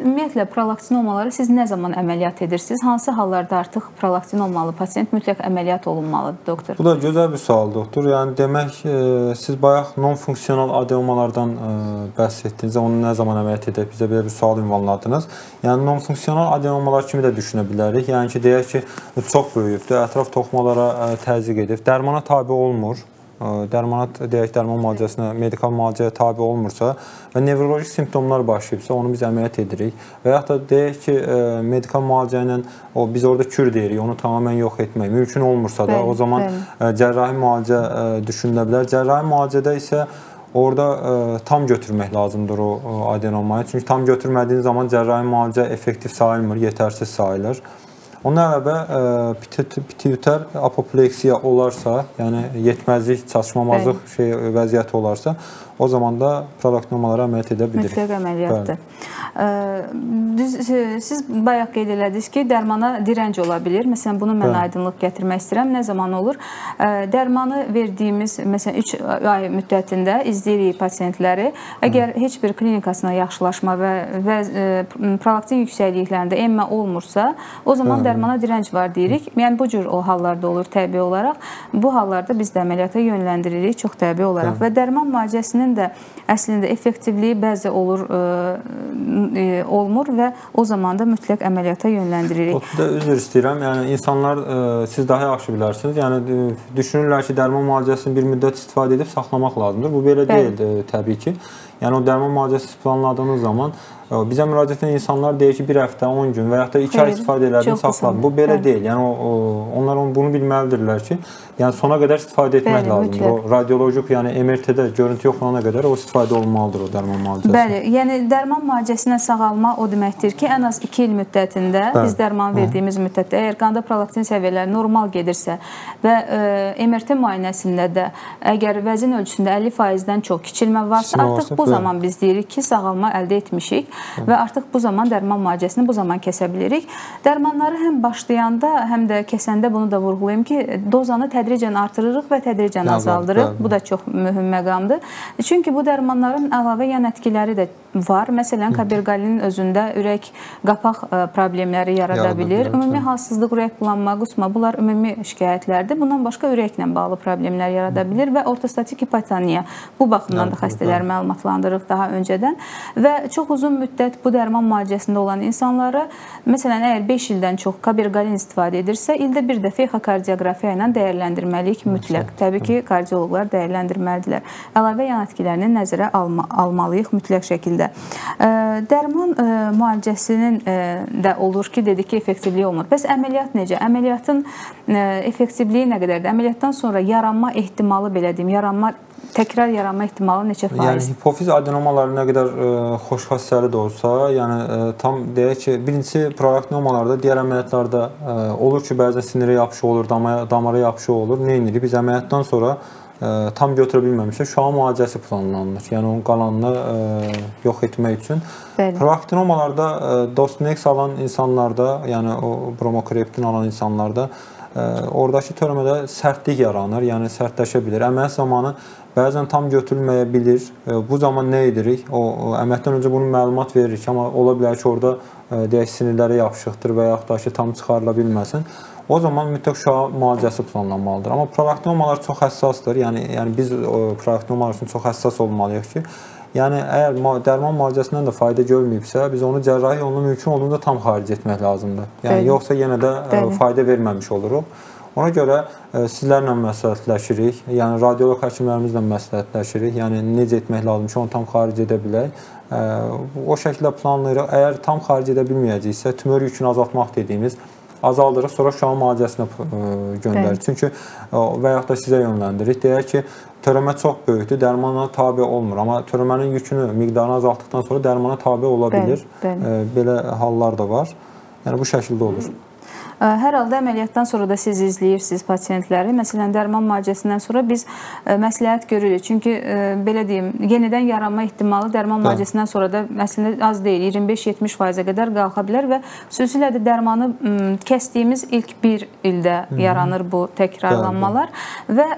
ümumiyyətlə prolaktinomaları siz nə zaman əməliyyat edirsiniz? Hansı hallarda artıq prolaktinomalı pasiyent mütləq əməliyyat olunmalıdır, doktor? Bu da gözəl bir sual, doktor. Yəni demək e, siz bayaq non-funksional adenomalardan bəhs etdiniz. Onu nə zaman əməliyyat edək? Bizə belə bir sual ünvanladınız. Yəni non-funksional adenomalar kimi də düşünə bilərik. Yəni ki, deyək ki, çox böyüyübdür, ətraf toxumalara təzyiq edib, dərmana tabe olmur dərmanat deyək dərman müalicəsinə, medikal müalicəyə tabe olmursa və nevroloji simptomlar başlayıbsa, onu biz əməliyyat edirik. Və ya da deyək ki, medikal müalicə ilə o biz orada kür deyirik, onu tamamilə yox etmək mümkün olmursa da, bəli, o zaman bəli. cərrahi müalicə düşünülə bilər. Cərrahi müalicədə isə Orada ə, tam götürmək lazımdır o adenomayı. Çünki tam götürmədiyin zaman cərrahi müalicə effektiv sayılmır, yetərsiz sayılır. Ondan əlavə pituiter apopleksiya olarsa, yəni yetməzlik, çatışmamazlıq şey vəziyyəti olarsa, o zaman da prolaktomalara əməliyyat edə bilirik. Mütləq əməliyyatdır. Düz siz bayaq qeyd elədiniz ki, dərmana dirənc ola bilər. Məsələn, bunu mən Bəli. aydınlıq gətirmək istəyirəm. Nə zaman olur? Dərmanı verdiyimiz məsələn 3 ay müddətində izləyirik pasientləri. Əgər heç bir klinikasına yaxşılaşma və və prolaktin yüksəkliklərində emmə olmursa, o zaman Bəli. Dərmana dirənc var deyirik. Yəni bu cür o hallarda olur təbii olaraq. Bu hallarda biz də əməliyyata yönləndiririk çox təbii olaraq Bəli. və dərman müalicəsinin da əslində effektivliyi bəzi olur ə, e, ə, e, olmur və o zaman da mütləq əməliyyata yönləndiririk. Otuda üzr istəyirəm. Yəni insanlar ə, e, siz daha yaxşı bilərsiniz. Yəni düşünürlər ki, dərman müalicəsini bir müddət istifadə edib saxlamaq lazımdır. Bu belə Bəli. deyil təbii ki. Yəni o dərman müalicəsi planladığınız zaman bizə müraciət edən insanlar deyir ki, bir həftə, 10 gün və ya da 2 ay istifadə elədim, saxladım. Bu belə Bəli. deyil. Yəni o, onlar bunu bilməlidirlər ki, yəni sona qədər istifadə etmək Bəli, lazımdır. Mütləq. O radioloji, yəni MRT-də görüntü yoxlanana qədər o istifadə olunmalıdır o dərman müalicəsi. Bəli, yəni dərman müalicəsinə sağalma o deməkdir ki, ən az 2 il müddətində Bəli. biz dərman verdiyimiz Hı. müddətdə əgər qanda prolaktin səviyyələri normal gedirsə və e, MRT müayinəsində də əgər vəzin ölçüsündə 50%-dən çox kiçilmə varsa, Kiçilmə artıq varsa, bu zaman biz deyirik ki, sağalma əldə etmişik. Və artıq bu zaman dərman müalicəsini bu zaman kəsə bilirik. Dərmanları həm başlayanda, həm də kəsəndə bunu da vurğulayım ki, dozanı tədricən artırırıq və tədricən. Bəli. Bu da çox mühüm məqamdır. Çünki bu dərmanların əlavə yan etkiləri də var. Məsələn, kaberqalinin özündə ürək qapaq e, problemləri yarada bilir. Ümumi halsızlıq, ürək bulanma, qusma bunlar ümumi şikayətlərdir. Bundan başqa ürəklə bağlı problemlər yarada bilir və ortostatik hipotoniya bu baxımdan da xəstələri məlumatlandırırıq daha öncədən və çox uzun müddət bu dərman müalicəsində olan insanlara məsələn əgər 5 ildən çox kaberqalin istifadə edirsə, ildə bir dəfə ekokardioqrafiya ilə dəyərləndirməliyik mütləq. Təbii ki, kardioloqlar dəyərləndirməlidirlər. Əlavə yan etkilərini nəzərə alma almalıyıq mütləq şəkildə. Dərman müalicəsinin də olur ki, dedik ki, effektivliyi olmur. Bəs əməliyyat necə? Əməliyyatın effektivliyi nə qədərdir? Əməliyyatdan sonra yaranma ehtimalı belə deyim, yaranma təkrar yaranma ehtimalı neçə faiz? Yəni hipofiz adenomaları nə qədər ə, xoş xassəli də olsa, yəni ə, tam deyək ki, birincisi proaktinomalarda digər əməliyyatlarda ə, olur ki, bəzən sinirə yapışı olur, damara, damara yapışı olur. Nə edirik? Biz əməliyyatdan sonra ə, tam götürə bilməmişik. Şua müalicəsi planlanır. Yəni onun qalanını ə, yox etmək üçün. Bəli. Proaktinomalarda Dostinex alan insanlarda, yəni o bromokriptin alan insanlarda oradakı törəmədə sərtlik yaranır, yəni sərtləşə bilər. Əməliyyat zamanı bəzən tam götürülməyə bilir. Bu zaman nə edirik? O əməliyyatdan öncə bunu məlumat veririk, amma ola bilər ki, orada deyək sinirlərə yapışıqdır və yaxud da ki, tam çıxarıla bilməsin. O zaman mütləq uşağa müalicəsi planlanmalıdır. Amma proaktinomalar çox həssasdır. Yəni yəni biz proaktinomalar üçün çox həssas olmalıyıq ki, yəni əgər dərman müalicəsindən də fayda görməyibsə, biz onu cərrahi yolla mümkün olduğunda tam xaric etmək lazımdır. Yəni Bəli. yoxsa yenə də Bəli. fayda verməmiş oluruq. Ona görə e, sizlərlə məsləhətləşirik. Yəni radioloq həkimlərimizlə məsləhətləşirik. Yəni necə etmək lazımdır ki, onu tam xaric edə bilək. E, o şəkildə planlayırıq. Əgər tam xaric edə bilməyəcəksə, tümör yükünü azaltmaq dediyimiz azaldırıq, sonra uşağın müalicəsinə e, göndəririk. Çünki və yaxud da sizə yönləndiririk. Deyək ki, törəmə çox böyükdür, dərmana tabe olmur. Amma törəmənin yükünü, miqdarını azaltdıqdan sonra dərmana tabe ola bilir. Bəli, bəli. Belə hallar da var. Yəni bu şəkildə olur. Hər halda əməliyyatdan sonra da siz izləyirsiniz pasientləri. Məsələn, dərman müalicəsindən sonra biz məsləhət görürük. Çünki belə deyim, yenidən yaranma ehtimalı dərman müalicəsindən sonra da əslində az deyil, 25-70%-ə qədər qalxa bilər və xüsusilə də dərmanı kəsdiyimiz ilk 1 ildə yaranır bu təkrarlanmalar və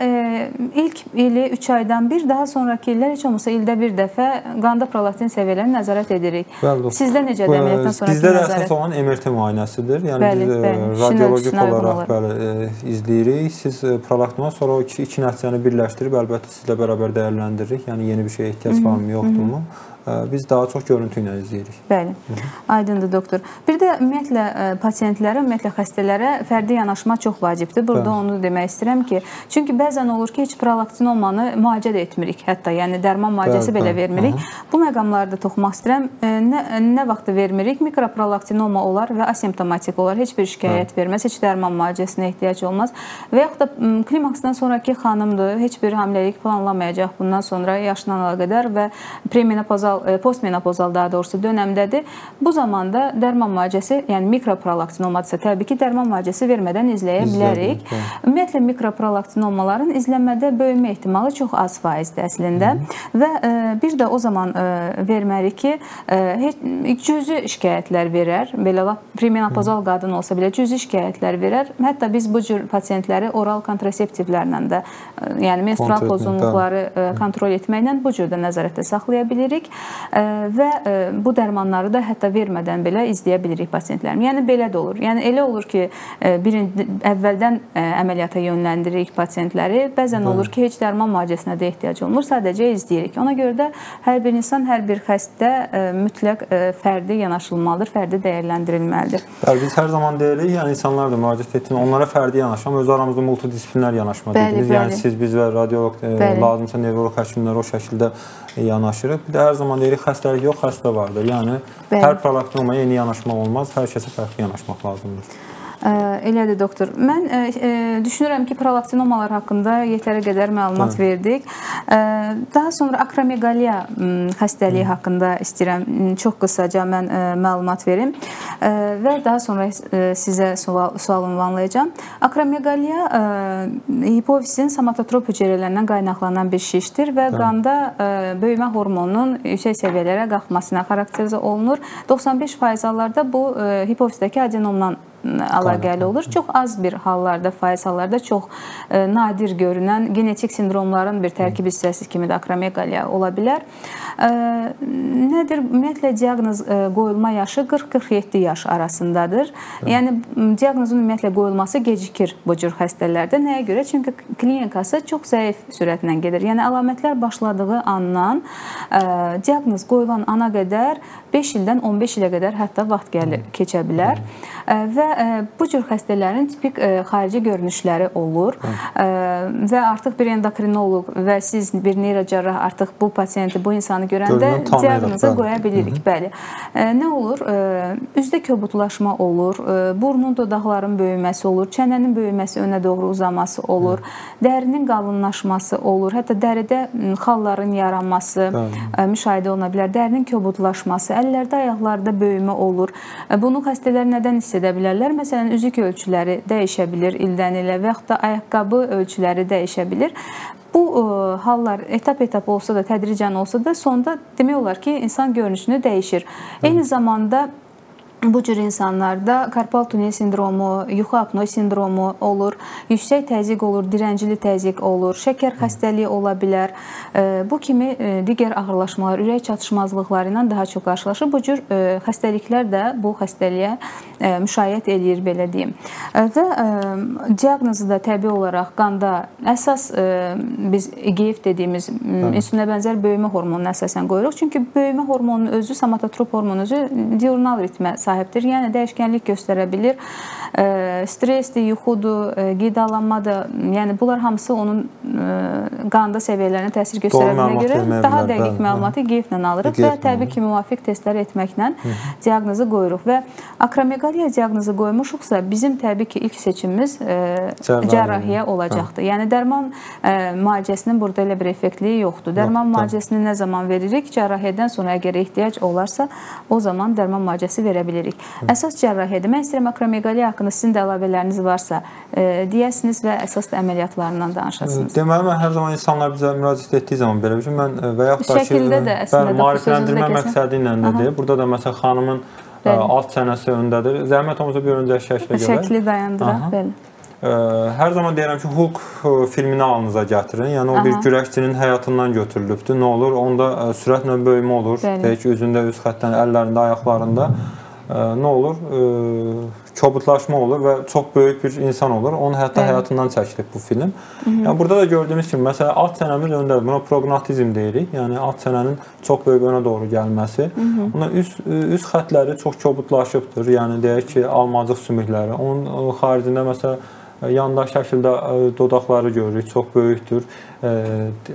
ilk ili 3 aydan bir, daha sonrakı illər heç olmasa ildə bir dəfə qanda prolaktin səviyyələrini nəzarət edirik. Bəli, Sizdə necədir əməliyyatdan sonrakı nəzarət? Bizdə də əsas olan MRT müayinəsidir. Yəni bəli, biz bəli radiologik olaraq bəli e, izləyirik. Siz e, prolaktindan sonra o iki, iki nəticəni birləşdirib əlbəttə sizlə bərabər dəyərləndiririk. Yəni yeni bir şeyə ehtiyac varmı, yoxdurmu? Hı -hı biz daha çox görüntü ilə izləyirik. Bəli. Aydındır doktor. Bir də ümumiyyətlə pasientlərə, ümumiyyətlə xəstələrə fərdi yanaşma çox vacibdir. Burada Bəli. onu demək istəyirəm ki, çünki bəzən olur ki, heç prolaktinolmanı müalicə də etmirik. Hətta yəni dərman müalicəsi Bəli, belə vermirik. Hı -hı. Bu məqamlarda toxunmaq istəyirəm. Nə nə vaxt vermirik? Mikroprolaktinoma olar və asimptomatik olar. Heç bir şikayət Bəli. verməz, heç dərman müalicəsinə ehtiyac olmaz. Və yaxud da klimaksdan sonrakı xanımdır, heç bir hamiləlik planlamayacaq bundan sonra yaşla əlaqədar və premenopozal menopozal, postmenopozal daha doğrusu dönəmdədir. Bu zamanda dərman müalicəsi, yəni mikroprolaktinomadisə təbii ki, dərman müalicəsi vermədən izləyə bilərik. Ümumiyyətlə mikroprolaktinomların izləmədə böyümə ehtimalı çox az faizdir əslində Hı. və ə, e, bir də o zaman ə, e, verməliyik ki, ə, e, heç cüzi şikayətlər verər. Belə lap premenopozal qadın olsa belə cüzi şikayətlər verər. Hətta biz bu cür pasientləri oral kontraseptivlərlə də, yəni menstrual pozğunluqları kontrol etməklə bu cür də nəzarətdə saxlaya bilirik və bu dərmanları da hətta vermədən belə izləyə bilirik pasientlərim. Yəni belə də olur. Yəni elə olur ki, birinci əvvəldən əməliyyata yönləndiririk pasientləri. Bəzən olur ki, heç dərman müalicəsinə də ehtiyac olmur, sadəcə izləyirik. Ona görə də hər bir insan, hər bir xəstə mütləq fərdi yanaşılmalıdır, fərdi dəyərləndirilməlidir. Bəli, biz hər zaman deyirik, yəni insanlar da müraciət etsin, onlara fərdi yanaşam, öz aramızda multidisipliner yanaşma dediniz. Yəni siz biz və radioloq lazımsa nevroloq həkimlər o şəkildə yanaşırıq. Bir də hər zaman deyirik xəstəlik yox, xəstə vardır. Yəni Bəli. hər prolaktinomaya eyni yanaşmaq olmaz, hər kəsə fərqli yanaşmaq lazımdır. Elədir doktor. Mən ə, düşünürəm ki, prolaktinomalar haqqında yetəri qədər məlumat Hə. verdik. Ə, daha sonra akromeqaliya xəstəliyi Hı. haqqında istəyirəm çox qısaca mən ə, məlumat verim ə, və daha sonra ə, sizə sual, sual ünvanlayacağam. Akromeqaliya ə, hipofisin somatotrop hüceyrələrindən qaynaqlanan bir şişdir və Hə. qanda ə, böyümə hormonunun yüksək səviyyələrə qalxmasına xarakterizə olunur. 95% hallarda bu ə, hipofisdəki adenomdan əlaqəli olur. Çox az bir hallarda, faiz hallarda çox e, nadir görünən genetik sindromların bir tərkib hissəsi kimi də akromeqaliya ola bilər. E, nədir? Ümumiyyətlə diaqnoz e, qoyulma yaşı 40-47 yaş arasındadır. Hı. Yəni diaqnozun ümumiyyətlə qoyulması gecikir bu cür xəstələrdə. Nəyə görə? Çünki klinikası çox zəif sürətlə gedir. Yəni əlamətlər başladığı andan diaqnoz qoyulan ana qədər 5 ildən 15 ilə qədər hətta vaxt gəlir, keçə bilər. Ə, və bu cür xəstələrin tipik xarici görünüşləri olur və artıq bir endokrinoloq və siz bir neyrocərrah artıq bu pasiyenti, bu insanı görəndə diaqnozu qoya bilirik. Bəli. Nə olur? Üzdə kobudlaşma olur, burnun, dodaqların böyüməsi olur, çənənin böyüməsi önə doğru uzaması olur, dərinin qalınlaşması olur, hətta dəridə xalların yaranması müşahidə oluna bilər, dərinin kobudlaşması, əllərdə, ayaqlarda böyümə olur. Bunu xəstələr nədən hiss edə bilərlər? Məsələn, üzük ölçüləri dəyişə bilər ildən ilə və yaxud da ayaqqabı ölçüləri dəyişə bilər. Bu ə, e, hallar etap-etap olsa da, tədricən olsa da, sonda demək olar ki, insan görünüşünü dəyişir. Eyni zamanda bu cür insanlarda karpal tunel sindromu, yuxu apnoe sindromu olur, yüksək təzyiq olur, dirəncili təzyiq olur, şəkər xəstəliyi ola bilər. Bu kimi digər ağırlaşmalar, ürək çatışmazlıqları ilə daha çox qarşılaşır. Bu cür xəstəliklər də bu xəstəliyə müşayiət eləyir belə deyim. Və diaqnozu da təbii olaraq qanda əsas biz IGF dediyimiz insulinə bənzər böyümə hormonunu əsasən qoyuruq. Çünki böyümə hormonunun özü somatotrop hormonu özü diurnal ritmə sahibdir sahibdir. Yəni dəyişkənlik göstərə bilir. Stressdir, yuxudur, qidalanmadır. Yəni bunlar hamısı onun qanda səviyyələrinə təsir göstərə görə daha dəqiq məlumatı QIF-lə alırıq və təbii ki, müvafiq testlər etməklə diaqnozu qoyuruq və akromeqaliya diaqnozu qoymuşuqsa, bizim təbii ki, ilk seçimimiz cərrahiyyə olacaqdır. Yəni dərman müalicəsinin burada elə bir effektliyi yoxdur. Dərman müalicəsini nə zaman veririk? Cərrahiyyədən sonra əgər ehtiyac olarsa, o zaman dərman müalicəsi verə bilirik bilirik. Əsas cərrahiyyadır. Mən istəyirəm akromeqaliya haqqında sizin də əlavələriniz varsa e, deyəsiniz və əsas da əməliyyatlarından danışasınız. Deməli mən hər zaman insanlar bizə müraciət etdiyi zaman belə bir şey mən e, və yaxud da ki, də bəli, maarifləndirmə məqsədi ilə də deyir. Burada da məsələn xanımın e, bəli. alt çənəsi öndədir. Zəhmət olmasa bir öncə şəklə görə. Şəkli dayandıraq, bəli. Hər zaman deyirəm ki, Hulk filmini alınıza gətirin. Yəni o Aha. bir güləşçinin həyatından götürülübdür. Nə olur? Onda sürətlə böyümə olur. Deyək üzündə, üz xəttdən, əllərində, ayaqlarında. Hı nə olur? Kobudlaşma olur və çox böyük bir insan olur. Onun hətta Bəli. həyatından çəkilib bu film. Hı -hı. Yəni burada da gördüyümüz kimi, məsələn, alt çənəmiz öndədir. Buna prognatizm deyirik. Yəni alt çənənin çox böyük önə doğru gəlməsi. Bunun üst üst xəttləri çox kobudlaşıbdır. Yəni deyək ki, almacıq sümükləri. Onun xaricində məsələn yandaş şəkildə dodaqları görürük, çox böyükdür.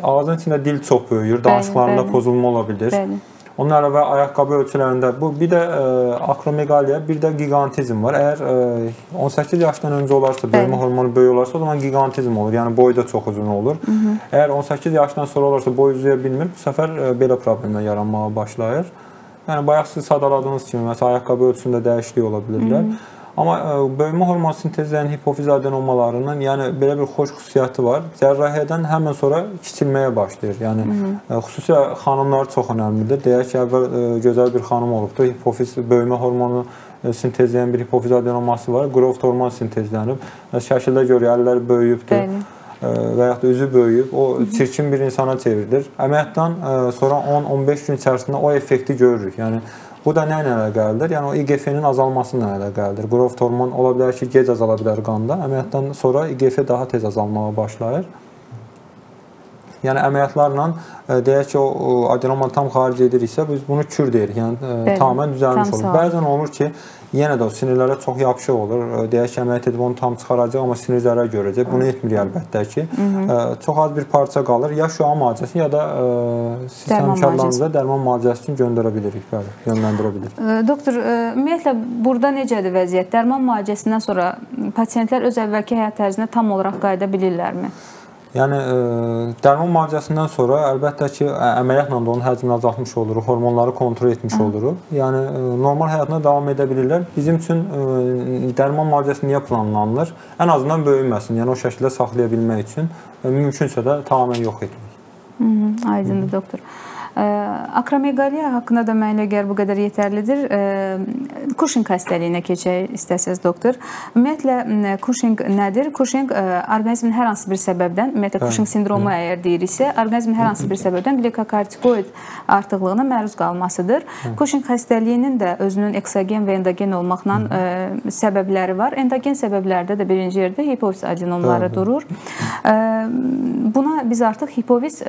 Ağzın içində dil çox böyüyür, danışıqlarında pozulma ola bilər. Bəli. Onun əlavə ayaqqabı ölçülərində bu bir də ə, e, akromegaliya, bir də gigantizm var. Əgər ə, e, 18 yaşdan öncə olarsa, böyümə hormonu böyük olarsa, o zaman gigantizm olur. Yəni boyu da çox uzun olur. Hı -hı. Əgər 18 yaşdan sonra olarsa, boy uzaya bilmir, bu səfər ə, e, belə problemlər yaranmağa başlayır. Yəni bayaq siz sadaladığınız kimi, məsələn, ayaqqabı ölçüsündə dəyişiklik ola bilirlər. Hı -hı. Amma e, böyümə hormon sintezlərinin hipofiz adenomalarının, yəni belə bir xoş xüsusiyyəti var. Cərrahiyyədən həmin sonra kiçilməyə başlayır. Yəni Hı -hı. E, xüsusilə xanımlar çox əhəmilidir. Deyək ki, əvvəl e, gözəl bir xanım olubdu. Hipofiz böyümə hormonu sintezləyən bir hipofiz adenoması var. Growth hormon sintezlənib. Şəkildə görürük, əlləri böyüyübdür. Bəli və yaxud da üzü böyüyüb, o çirkin bir insana çevrilir. Əməliyyatdan sonra 10-15 gün içərisində o effekti görürük. Yəni Bu da nə ilə əlaqəlidir? Yəni o IGF-nin azalması ilə əlaqəlidir. Growth hormon ola bilər ki, gec azala bilər qanda. Əməliyyatdan sonra IGF daha tez azalmağa başlayır. Yəni əməliyyatlarla deyək ki, o adenoma tam xaric ediriksə, biz bunu kür deyirik. Yəni tamamilə düzəlmiş olur. Bəzən olur ki, yenə də o sinirlərə çox yapışıq olur. Deyək ki, əməliyyat edib onu tam çıxaracaq, amma sinir zərər görəcək. Bunu etmirik əlbəttə ki. Hı -hı. Çox az bir parça qalır. Ya şüa müalicəsi, ya da sistem həkimlərimizə dərman müalicəsi üçün göndərə bilirik, bəli, yönləndirə bilirik. Doktor, ümumiyyətlə burada necədir vəziyyət? Dərman müalicəsindən sonra pasientlər öz əvvəlki həyat tərzinə tam olaraq qayıda bilirlərmi? Yəni e, dərman müalicəsindən sonra əlbəttə ki, əməliyyatla da onun həcmini azaltmış oluruq, hormonları kontrol etmiş oluruq. Yəni e, normal həyatına davam edə bilirlər. Bizim üçün e, dərman müalicəsi niyə planlanır? Ən azından böyüməsin, yəni o şəkildə saxlaya bilmək üçün, mümkünsə də tamamilə yox etmək. Hı -hı, aydındır Hı -hı. Doktor. Akromeqaliya haqqında da mənə gəlir bu qədər yetərlidir. Kushing xəstəliyinə keçək istəsəz doktor. Ümumiyyətlə Kushing nədir? Kushing orqanizmin hər hansı bir səbəbdən, ümumiyyətlə Kushing sindromu əgər deyiriksə, orqanizmin hər hansı bir səbəbdən glikokortikoid artıqlığına məruz qalmasıdır. Kushing xəstəliyinin də özünün eksogen və endogen olmaqla səbəbləri var. Endogen səbəblərdə də birinci yerdə hipofiz adenomları durur. Buna biz artıq hipofiz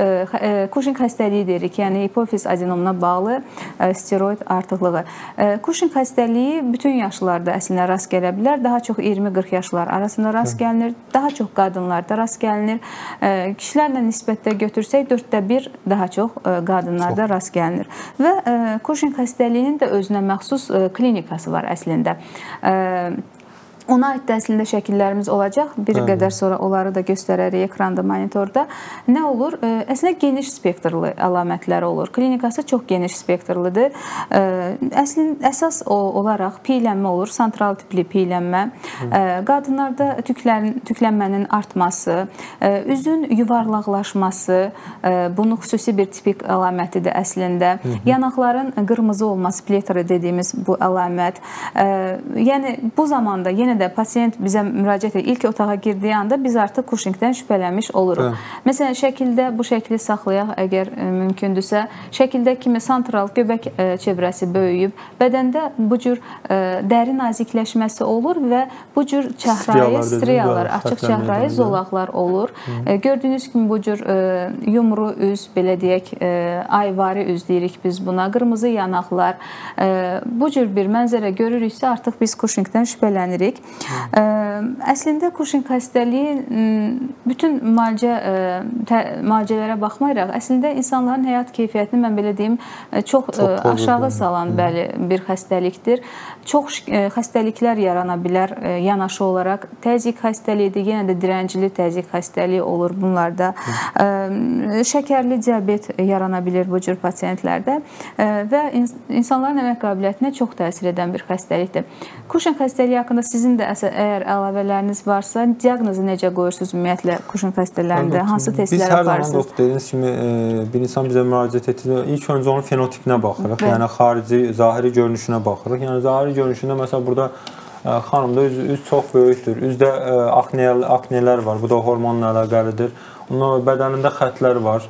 Kushing xəstəliyi deyirik. Yəni yəni hipofiz adenomuna bağlı e, steroid artıqlığı. E, xəstəliyi bütün yaşlarda əslində rast gələ bilər. Daha çox 20-40 yaşlar arasında rast gəlinir. Daha çox qadınlarda rast gəlinir. E, kişilərlə nisbətdə götürsək 4də 1 daha çox qadınlarda çox. rast gəlinir. Və Kuşin xəstəliyinin də özünə məxsus klinikası var əslində. Ona aid də əslində şəkillərimiz olacaq. Bir Bəli. qədər sonra onları da göstərərik ekranda, monitorda. Nə olur? Əslində geniş spektrli əlamətləri olur. Klinikası çox geniş spektrlidir. Əslində əsas o olaraq piylənmə olur, santral tipli piylənmə. Qadınlarda tüklərin tüklənmənin artması, üzün yuvarlaqlaşması, bunun xüsusi bir tipik əlamətidir əslində. Yanaqların qırmızı olması, pletra dediyimiz bu əlamət. Yəni bu zamanda yenə də pasiyent bizə müraciət edir. İlk otağa girdiyi anda biz artıq Kushingdən şübhələnmiş oluruq. Hə. Məsələn, şəkildə bu şəkli saxlayaq, əgər ə, e, mümkündürsə, şəkildə kimi santral göbək ə, e, çevrəsi böyüyüb, bədəndə bu cür ə, e, dəri nazikləşməsi olur və bu cür çəhrayı, striyalar, açıq çəhrayı zolaqlar olur. Ə, gördüyünüz kimi bu cür ə, yumru üz, belə deyək, ə, ayvari üz deyirik biz buna, qırmızı yanaqlar. Ə, bu cür bir mənzərə görürüksə, artıq biz Kushingdən şübhələnirik. Əslində Kushing xəstəliyi bütün müalicə müalicələrə baxmayaraq, əslində insanların həyat keyfiyyətini mən belə deyim, çox, çox aşağı salan bəli bir xəstəlikdir. Çox xəstəliklər yarana bilər yanaşı olaraq. Təzyiq xəstəliyidir, yenə də dirəncili təzyiq xəstəliyi olur bunlarda. Şəkərli diabet yarana bilər bu cür pasientlərdə və insanların əmək qabiliyyətinə çox təsir edən bir xəstəlikdir. Kushing xəstəliyi haqqında sizin də əgər əlavələriniz varsa, diaqnozu necə qoyursunuz ümumiyyətlə Kuşun xəstələrində? Hansı testlər aparırsınız? Biz hər zaman dediyiniz kimi e, bir insan bizə müraciət etdiyi ilk öncə onun fenotipinə baxırıq. Bəli. Yəni xarici, zahiri görünüşünə baxırıq. Yəni zahiri görünüşündə məsələn burada e, xanımda üz, üz çox böyükdür. Üzdə e, akne, aknelər var. Bu da hormonla əlaqəlidir. Ondan bədənində xətlər var.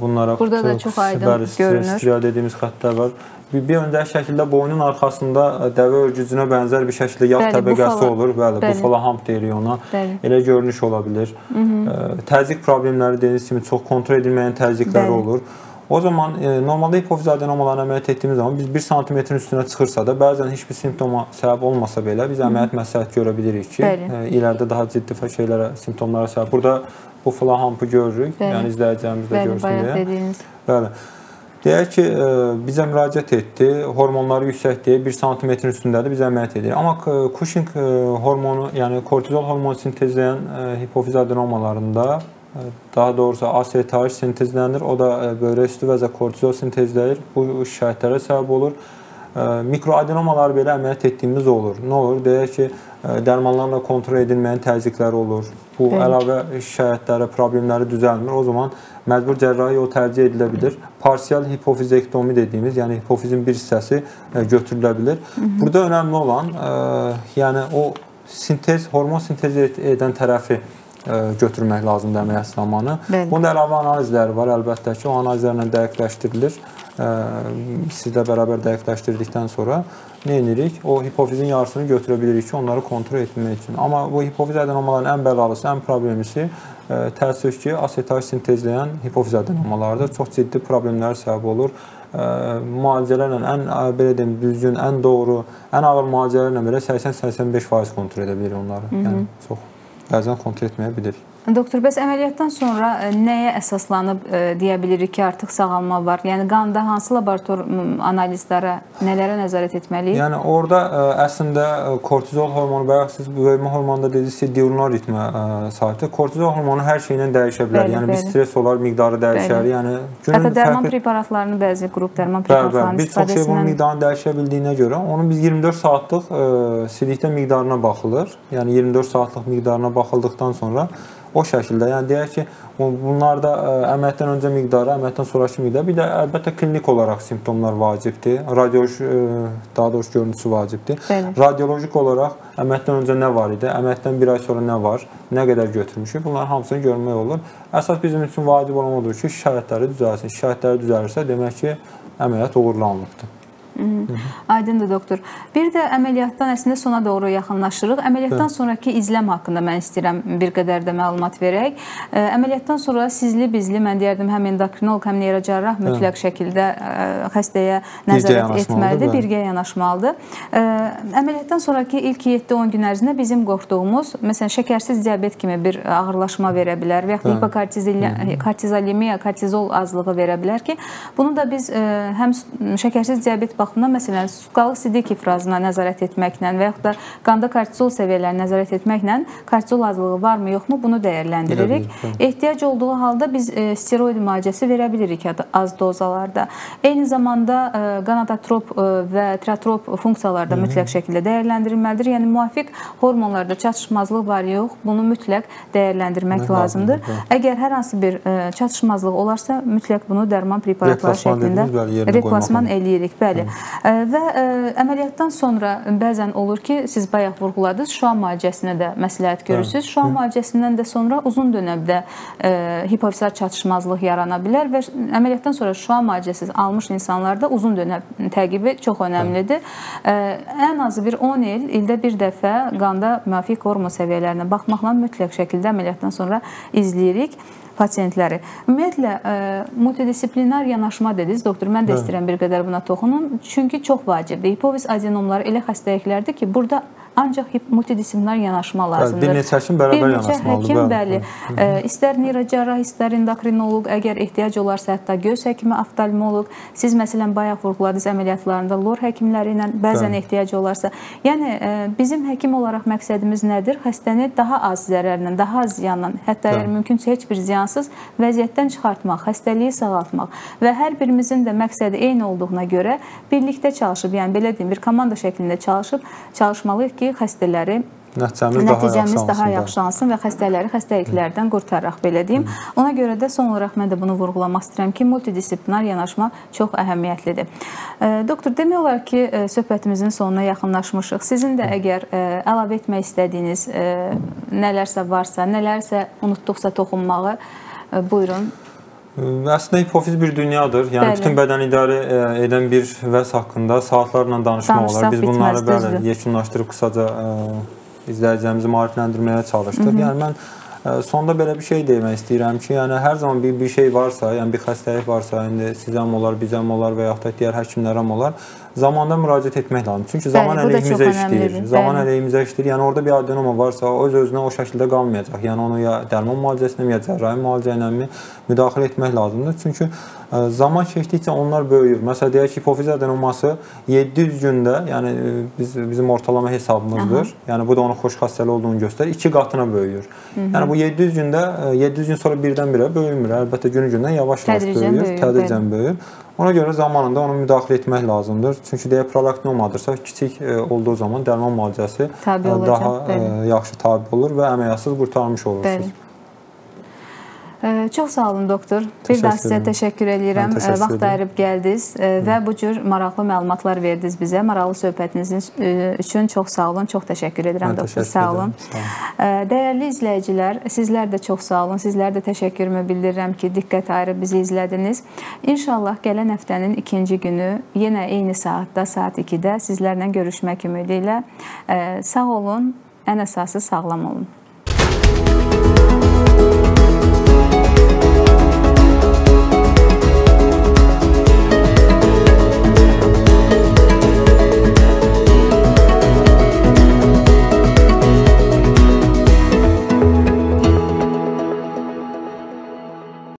Bunlara Burada da çox aydın görünür. Striya dediyimiz xəttlər var bir öncəki şəkildə boynun arxasında e, dəvə örgücünə bənzər bir şəkildə yağ bəli, təbəqəsi bufala. olur. Bəli, bəli. bufala hamp deyirik ona. Bəli. Elə görünüş ola bilər. E, təzyiq problemləri dediyiniz kimi çox kontrol edilməyən təzyiqlər bəli. olur. O zaman e, normalda hipofiz adenomalarını əməliyyat etdiyimiz zaman biz 1 sm-in üstünə çıxırsa da, bəzən heç bir simptoma səbəb olmasa belə biz əməliyyat məsləhət görə bilirik ki, e, iləride daha ciddi şeylərə, simptomlara səbəb. Burada bu flahampı görürük. Bəli. Yəni izləyicilərimiz də görsün deyə. Bəli, dediyiniz. Bəli. Deyək ki, e, bizə müraciət etdi, hormonları yüksəkdir, 1 sm-in üstündədir, biz əməliyyat edirik. Amma Cushing e, hormonu, yəni kortizol hormonu sintezləyən e, hipofiz adenomalarında daha doğrusu ACTH sintezlənir. O da böyrək üstü vəzə kortizol sintezləyir. Bu şikayətlərə səbəb olur. Mikroadenomalar belə əməliyyat etdiyimiz olur. Nə olur? Deyək ki, dərmanlarla kontrol edilməyən təzyiqlər olur. Bu Bəli. əlavə şikayətləri, problemləri düzəlmir. O zaman məcbur cərrahi yol tərcih edilə bilər. Parsial hipofizektomi dediyimiz, yəni hipofizin bir hissəsi götürülə bilər. Hı -hı. Burada önəmli olan, yəni o sintez, hormon sintez edən tərəfi götürmək lazımdır əməliyyat zamanı. Bəli. Bunun əlavə analizləri var, əlbəttə ki, o analizlərlə dəqiqləşdirilir. sizlə bərabər dəqiqləşdirdikdən sonra nə edirik? O hipofizin yarısını götürə bilirik ki, onları kontrol etmək üçün. Amma bu hipofiz adenamaların ən bəlalısı, ən problemlisi təəssüf ki, asetaj sintezləyən hipofiz adenamalardır. Çox ciddi problemlər səbəb olur müalicələrlə ən belə deyim, düzgün, ən doğru, ən ağır müalicələrlə belə 80-85% kontrol edə bilirik onları. Hı -hı. Yəni çox bəzən kontrol etməyə bilirik. Doktor, bəs əməliyyatdan sonra e, nəyə əsaslanıb e, deyə bilirik ki, artıq sağalma var? Yəni qanda hansı laborator analizlərə, nələrə nəzarət etməliyik? Yəni orada e, əslində kortizol hormonu bayaq siz böyümə hormonunda dediniz ki, diurnal ritmə sahibdir. Kortizol hormonu hər şeylə dəyişə bilər. Bəli, yəni bəli. bir stres olar, miqdarı dəyişər. Bəli. Yəni günün Hətta dərman fərqli... preparatlarını bəzi qrup dərman preparatlarının istifadəsindən bir çox şey bunun miqdarını dəyişə bildiyinə görə onu biz 24 saatlıq silikdə miqdarına baxılır. Yəni 24 saatlıq miqdarına baxıldıqdan sonra O şəkildə, yəni deyək ki, bunlarda ə, e, əməliyyatdan öncə miqdarı, əməliyyatdan sonrakı miqdarı, bir də əlbəttə klinik olaraq simptomlar vacibdir. Radioloji e, daha doğrusu görüntüsü vacibdir. Bəli. Radiolojik olaraq əməliyyatdan öncə nə var idi, əməliyyatdan 1 ay sonra nə var, nə qədər götürmüşük, bunların hamısını görmək olur. Əsas bizim üçün vacib olan odur ki, şikayətləri düzəlsin. Şikayətləri düzəlirsə, demək ki, əməliyyat uğurlanılıbdır. Aydındır doktor. Bir də əməliyyatdan əslində sona doğru yaxınlaşırıq. Əməliyyatdan Hı. sonrakı izləm haqqında mən istəyirəm bir qədər də məlumat verək. Əməliyyatdan sonra sizli bizli mən deyərdim həm endokrinoloq, həm neyrocərrah mütləq şəkildə xəstəyə nəzarət etməlidir, birgə yanaşmalıdır. Əməliyyatdan sonrakı ilk 7-10 gün ərzində bizim qorxduğumuz, məsələn, şəkərsiz diabet kimi bir ağırlaşma verə bilər və ya hipokortizolemiya, kortizol azlığı verə bilər ki, bunu da biz həm şəkərsiz diabet baxımından məsələn sutkalıq sidik ifrazına nəzarət etməklə və yaxud da qanda kortizol səviyyələrini nəzarət etməklə kortizol azlığı varmı, yoxmu bunu dəyərləndiririk. Ehtiyac olduğu halda biz e, steroid müalicəsi verə bilirik az dozalarda. Eyni zamanda e, qanadatrop e, və tirotrop funksiyaları da mütləq şəkildə dəyərləndirilməlidir. Yəni müvafiq hormonlarda çatışmazlıq var yox, bunu mütləq dəyərləndirmək lazımdır. Əgər hər hansı bir çatışmazlıq olarsa, mütləq bunu dərman preparatları şəklində replasman eləyirik. Bəli. Və əməliyyatdan sonra bəzən olur ki, siz bayaq vurğuladınız, şua müalicəsinə də məsləhət görürsüz. Şua müalicəsindən də sonra uzun dönəmdə hipofizar çatışmazlıq yarana bilər və əməliyyatdan sonra şua müalicəsi almış insanlarda uzun dönəm təqibi çox önəmlidir. Ən azı bir 10 il ildə bir dəfə qanda müvafiq hormon səviyyələrinə baxmaqla mütləq şəkildə əməliyyatdan sonra izləyirik pasientləri. Ümumiyyətlə e, multidisiplinar yanaşma dediniz, doktor. Mən də istəyirəm bir qədər buna toxunum. Çünki çox vacibdir. Hipofiz adenomları elə xəstəliklərdir ki, burada ancaq multidisiplinar yanaşma lazımdır. Bir neçə həkim bərabər yanaşmalıdır. Həkim, bəli, bəli. Ə, istər neyrocərrah, istər endokrinoloq, əgər ehtiyac olarsa hətta göz həkimi, oftalmoloq, siz məsələn bayaq vurğuladınız əməliyyatlarında lor həkimləri ilə bəzən bəli. ehtiyac olarsa. Yəni ə, bizim həkim olaraq məqsədimiz nədir? Xəstəni daha az zərərlə, daha az ziyanla, hətta əgər mümkünsə heç bir ziyansız vəziyyətdən çıxartmaq, xəstəliyi sağaltmaq və hər birimizin də məqsədi eyni olduğuna görə birlikdə çalışıb, yəni belə deyim, bir komanda şəklində çalışıb çalışmalıyıq ki, ki, xəstələri Nəticəmiz, nəticəmiz daha yaxşılansın və xəstələri xəstəliklərdən qurtaraq belə deyim. Ona görə də son olaraq mən də bunu vurğulamaq istəyirəm ki, multidisiplinar yanaşma çox əhəmiyyətlidir. Doktor, demək olar ki, söhbətimizin sonuna yaxınlaşmışıq. Sizin də əgər əlavə etmək istədiyiniz nələrsə varsa, nələrsə unutduqsa toxunmağı buyurun. Əslində hipofiz bir dünyadır. Yəni bəli. bütün bədəni idarə e, edən bir vəz haqqında saatlarla danışmaq Danışsaq olar. Biz bunları bitməz, bəli yekunlaşdırıb qısaca ə, e, izləyicilərimizi maarifləndirməyə çalışdıq. Hı -hı. Yəni mən ə, e, sonda belə bir şey demək istəyirəm ki, yəni hər zaman bir bir şey varsa, yəni bir xəstəlik varsa, indi sizəm olar, bizəm olar və yaxud da digər həkimlərəm olar, zamanda müraciət etmək lazımdır. Çünki zaman Bəli, əleyhimizə işləyir. Zaman əleyhimizə işləyir. Yəni orada bir adenoma varsa, o öz özünə o şəkildə qalmayacaq. Yəni onu ya dərman müalicəsinə, ya cərrahi müalicə ilə müdaxilə etmək lazımdır. Çünki e, zaman keçdikcə onlar böyüyür. Məsələn deyək ki, hipofiz adenoması 700 gündə, yəni e, biz bizim ortalama hesabımızdır. Aha. Yəni bu da onun xoş xassəli olduğunu göstərir. 2 qatına böyüyür. Hı -hı. Yəni bu 700 gündə 700 e, gün sonra birdən-birə böyümür. Əlbəttə günü-gündən yavaş-yavaş böyüyür, tədricən böyüyür. Ona görə zamanında onu müdaxilə etmək lazımdır. Çünki deyə prolaktomadırsa, kiçik e, olduğu zaman dərman müalicəsi tabi e, olacaq, daha e, bəli. yaxşı tabi olur və əməliyyatsız qurtarmış olursunuz. Bəli. Çox sağ olun doktor. Bir daha sizə təşəkkür edirəm. Təşəkkür Vaxt ayırıb gəldiniz və bu cür maraqlı məlumatlar verdiniz bizə. Maraqlı söhbətinizin üçün çox sağ olun. Çox təşəkkür edirəm Mən doktor. Təşəkkür Sağ olun. Sağ olun. Dəyərli izləyicilər, sizlər də çox sağ olun. Sizlər də təşəkkürümü bildirirəm ki, diqqət ayırıb bizi izlədiniz. İnşallah gələn həftənin ikinci günü yenə eyni saatda, saat 2-də sizlərlə görüşmək ümidi ilə sağ olun. Ən əsası sağlam olun.